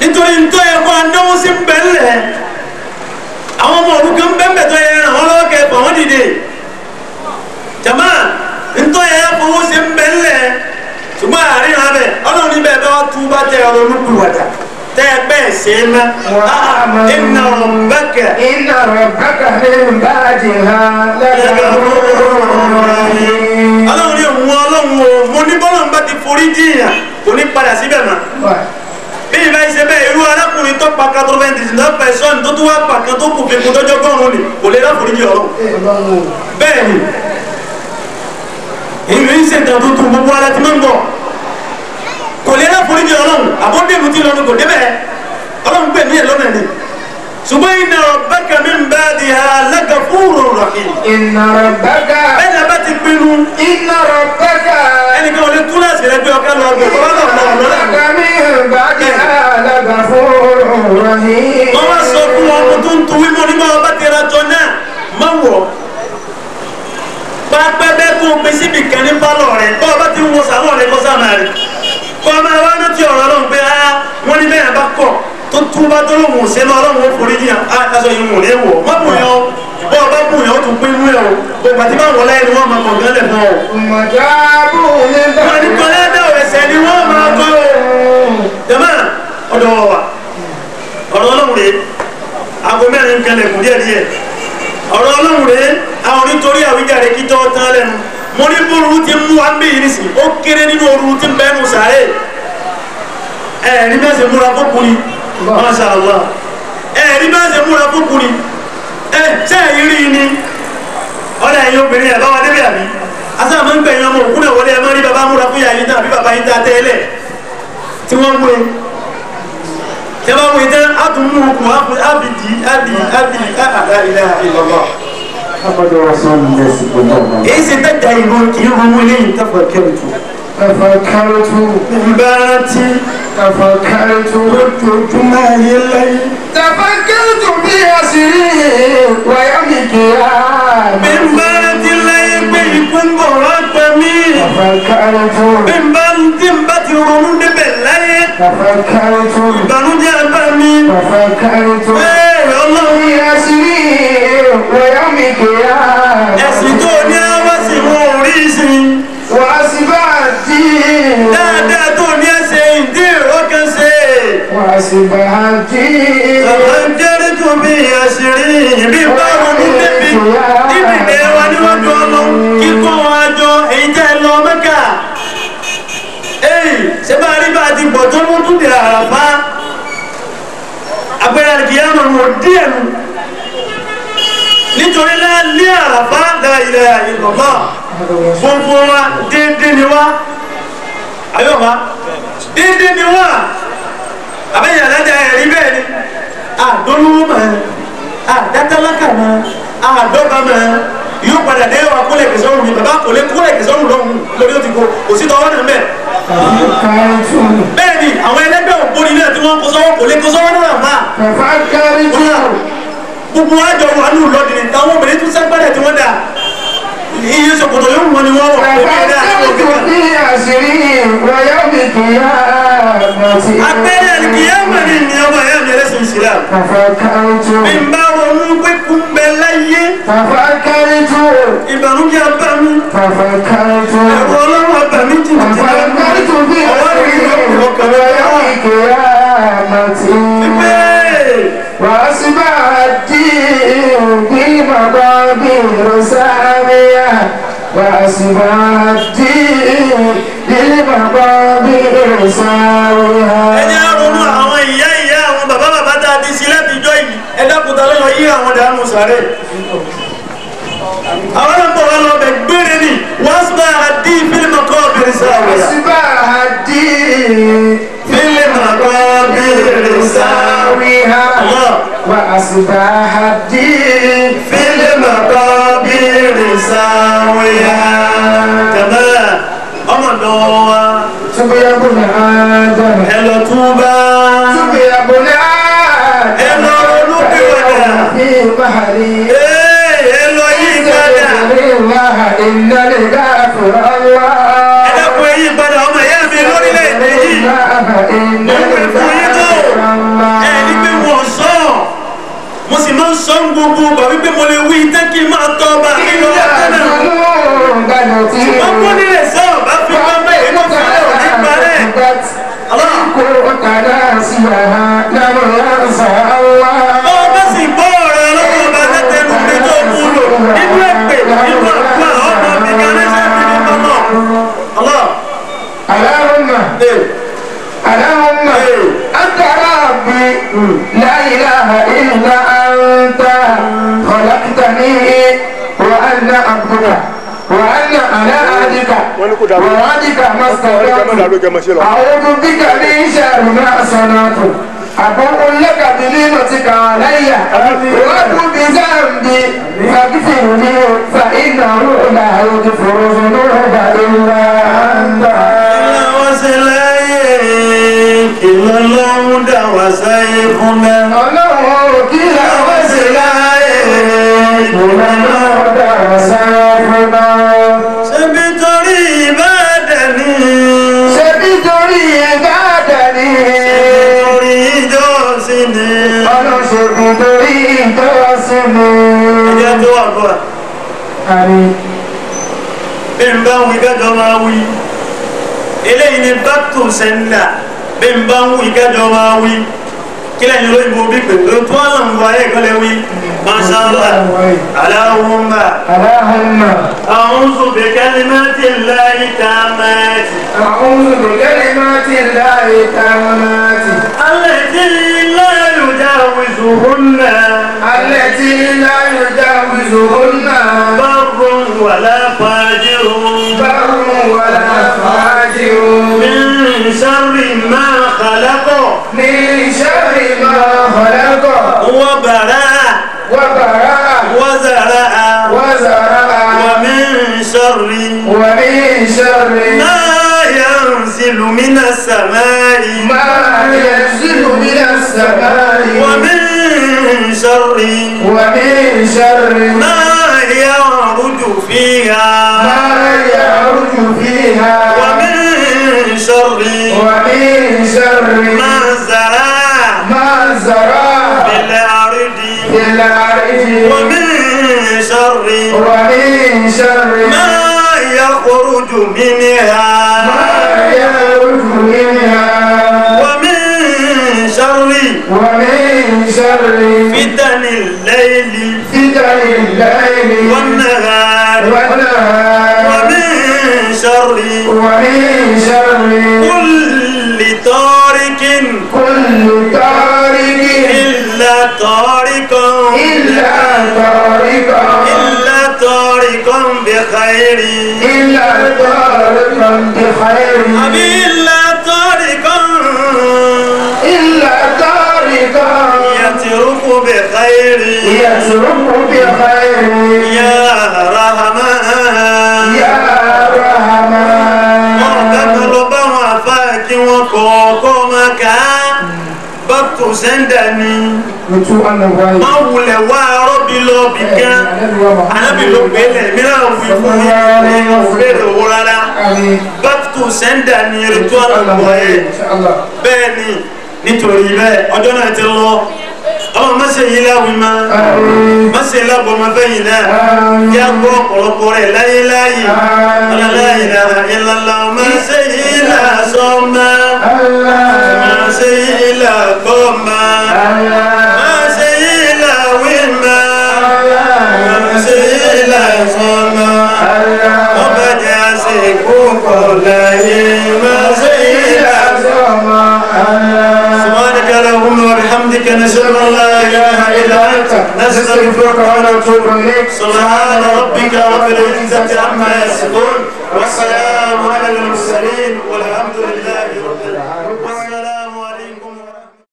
nítorí ntọ́ yẹ kó anáwó sí ń bẹ̀ ńlẹ̀ àwọn ọmọ òrùka ń bẹ́ẹ̀ bẹ̀tọ̀ yẹ ràn wọ́n lọ́wọ́ kẹ́ pọ̀ wọ́n dìde jama ntọ́ yẹ fowó sí ń bẹ̀ ńlẹ̀ ṣùgbọ́n àárín hàn bẹ̀ ọlọ́run níbẹ̀ bá wà tú bá tẹ ọ̀rọ̀ olúkúwàdà tẹ ẹ bẹ́ẹ̀ ṣe é mọ́ ah, iná rabbaka iná rabbaka ní báàdì ha lẹ́gbẹ̀rún ọlọ́run ní òun ọlọ́run o mo ní bọ́lọ̀ ń bá ti forí díyàn kò ní padà síbẹ̀ mọ́ bí ìbá ṣe bẹ́ẹ̀ irú arákùnrin tó pa kan tó fẹ́ ti lọ pẹ̀ sọ́ni tó tún wá pa kan tó kù kékun tó jọ́gọ́rùn-ún ni kò lè rákùnrin yìí ọ̀rọ̀ bẹ́ẹ̀ ni ìlú yìí ṣètò tuntun gbogbo ara ti máa ń bọ̀ kò lè rákùnrin yìí ọ̀rọ̀ àbọ̀dé mi ti lọ́nu kò débẹ̀ ọlọ́run pè mí ẹ̀ lọ́nà ni ṣùgbọ́n inna rabbaka min ba'diha lagafurur rahim. inna rabbaka. bẹ́ẹ̀ ni a bá ti pinnu. inna rabbaka. ẹnìkan ò ní túlẹ̀ sí ẹgbẹ́ ọ̀kẹ́ lọ bí ọba náà lọ lọ lẹ́nu. rabbaka min ba'diha lagafurur rahim. wọ́n wá sọ fún ọmọ tó ń tu wímọ̀ nígbà ọba tẹ̀ra jọ náà má wọ̀ pápẹ́ bẹ́ẹ̀ tó ń pe síbi kan ní pálọ̀ rẹ̀ bọ́ ọba ti ń wọ sàlọ̀ rẹ̀ kọ́sàmà rẹ̀ kọ́ ọmọ wa ní ti ọ̀rọ̀ lọ́n pé wọ́n ní bẹ́ẹ̀ bá kọ̀ tó túbá tó lóun ṣe lọ ọlọ́run ó forí jìyà á aṣọ ah, yìí wọ̀n léwọ̀ má bù yàn o bọ́ ọba bù yàn ó tún pín wúyàn o gbogbo àti báwọn ọlá ẹni wọ́n máa kàn gán fún ọ. mọ̀já bù ní bẹ́ẹ̀. wọ́n ní kọ́lá dáwọ̀ ẹ̀sẹ̀ ni wọ́n máa kọ́ o. jama ọ̀dọ̀ wa ọ̀rọ̀ ọlọ́run rèé aago mẹ́rin kẹlẹ̀ kù díẹ̀ díẹ̀ ọ̀rọ̀ ọlọ́run rèé àwọn nítorí àwíjàre kí tọ́ tán lẹ́nu mo ní bóru ti mú wa ń bí yìí nísìnyí ó kéré masha allah ẹ̀rí bá ṣe múra kúkúrú ẹ ṣe ìrí ni ọ̀dà ẹ̀yin obìnrin ẹ̀ bá wa débẹ̀ àbí asáà máa ń gbẹ̀yìn ọmọ òkú náà wọlé ẹ máa rí baba múra fún yàyí náà àbí baba yín ta tẹ́lẹ̀ tí wọ́n ń wé tẹ́ bá wé tẹ́ á tún mú okùn á fi ábìdì ábìdì ábìdì ábàdà ilẹ̀ ìlọ́lọ́. èyí ṣe tẹ́jà ìbọn kì í ronú eléyìí tẹ́fọ̀ kẹ́rù tó tafakkartu ìbáratí tafakkartu lójoojúmọ́ ayé lẹ́yìn. tafakkartu bí a sì rí wáyà mi kìíyà. bí n bá ti lẹ́yìn pé ikú ń bọ̀ lọ́pẹ́ mi. tafakkartu bí n bá ti ń bá ti ronú débẹ̀ láyé. tafakkartu ìbànújẹ́ bá mi. tafakkartu bẹ́ẹ̀ ọlọ́run yà sí ẹ̀sìn tó dáadáa tó ní ẹsẹ̀ ìdí ìrọ́kàn ṣe. wàá sì bá a jí. bàbá ń jẹ́rìí tó bí àṣírí bí báwo ní tẹ̀bí níbi ìdẹ́wà níwájú ọlọ́ kíkọ́ wọn àjọ èyí tẹ́ ẹ lọ Mẹ́kà ṣé bá rí bá ti bọ̀ tó wọ́n tún di àràfá àpẹẹrẹ àdìyàmọ̀ mọ̀ díẹ̀ nu nítorí náà lé àràfá dáa ilẹ̀ àyè bàbá gbogbo wa déédéé ni wá àbẹ̀wò dídí ni wọ́n àbẹ̀yẹ alájà ẹ̀rí bẹ́ẹ̀ ni àdólówó mọ̀ àdátálákà mọ̀ àdọ́gba mọ̀ yóò padà dé wa kólé kẹsàn-án mi bàbá kólé kólé kẹsàn-án lọ́hùn lórí ó ti kó òsítọ́ ọwọ́ náà mẹ́. bẹ́ẹ̀ ni àwọn ẹlẹ́gbẹ́ òpóni náà tí wọ́n kó sọ́wọ́ kólé kó sọ́wọ́ náà fà. bàbá gbogbo àjọ wà ní ìlọdìní táwọn obìnrin tún sẹ́gbẹ́rẹ́ tí wọ́n dà iye ṣòkòtò yóò wọ ni wọ́n wọ̀ kó kéré àkókò kan. abẹ́rẹ́ àlùkìyàmọ̀ ni ìyẹn ọmọ ẹ̀yà mi ẹlẹ́sìn ìsìlámù. mi ń bá ronú pé kún bẹ láyé. ìbànújẹ́ abámi. ẹ̀rọ ọlọ́run abàmí jìnnà jìnnà. ọwọ́ ìlú ọkọ̀ ọ̀rọ̀ ẹ̀yà wà. وأسبابتي للمقابر ساويها ẹni arúgbó àwọn ìyá ìyá àwọn bàbá bàbá tá a ti sí láti jọ yìí ẹ dákúta ló lọ yí àwọn dànù sàré àwọn náà bọ̀ wọn lọ bẹ gbére ni wọ́n sì bá a di fílímù kọ́ bèrè sáwìyà. wọ́n sì bá a di fílímù kọ́ bèrè sáwìyà. wọ́n sì bá a di fílímù kọ́. ساويا كما أمرنا تب يا ابن آدم إلى طوبى تب يا ابن آدم إلى ركبنا في بحري إلى يمنا إن الغافر الله إلى قوي بنا وما يمي لوري لي إن الغافر الله ẹni pé wọ́n sọ mo sì máa ń sọ gbogbo bàbí dàrú. ọ̀rọ̀ àdìgbà máa sọ̀rọ̀ àtò. àwọn ogun bíkà ní iṣẹ́ ẹ̀rù máa sọ̀rọ̀ àtò. àbọ̀wò lẹ́kàbí nínú ti kà á lẹ́yà. ìwádùn mi sáàmì fàkìtì mi ò fa iná òòlà òdì fòròfò lóògbà ìlà àńdà. ìlànà ọ̀sẹ̀ lẹ́yìn ìlànà ń dà wá sáyé fún mẹ́ ẹjẹ́ tó wà lọ́ra bí n bá ń wí kájọ máa wí eléyìí ni bàtò sẹ́ńdà bí n bá ń wí kájọ máa wí kílẹ̀ ní lóyìnbó bí pẹ̀lú tó àlọ́ ń wáyé kọ́lẹ̀ wí masala alahuma alahuma a'udhu bi kalimati llahi tammati a'udhu bi kalimati llahi tammati. شر ومن شر ما ينزل من السماء ما ينزل من السماء ومن شر ومن شر ما يعرج فيها ما يعرج فيها ومن ما يخرج منها ما يخرج منها ومن شر ومن شر فتن الليل فتن الليل والنهار والنهار ومن شر ومن شر كل خير إلا طارقا بخير إلا طارقا إلا طارقا يترك بخير يترك بخير يا رحمن يا رحمن وتطلب وفاك وكوكمك بطو سندني ما ولوا ربي لو بك anabi ló gbélé mìíràn wí fún mi òfurufú rẹ̀ wó rárá báptù sẹ́ńdà ni rìtọ́ àgbọ̀ yẹ bẹ́ẹ̀ ni nítorí bẹ́ẹ̀ ọjọ́ náà ti lọ ọmọ mọ́sẹ̀ yìí láwùí ma mọ́sẹ̀ lábọ̀ ma fẹ́ yìí náà yá gbọ́ ọ̀pọ̀lọpọ̀ rẹ̀ láyé láyé aláláyé náà ìlànà mọ́sẹ̀ yìí là sọ́ ma mọ́sẹ̀ yìí là gbọ́ ma. نشهد ان لا اله الا انت نستغفرك ونتوب اليك سبحان ربك رب العزه عما يصفون والسلام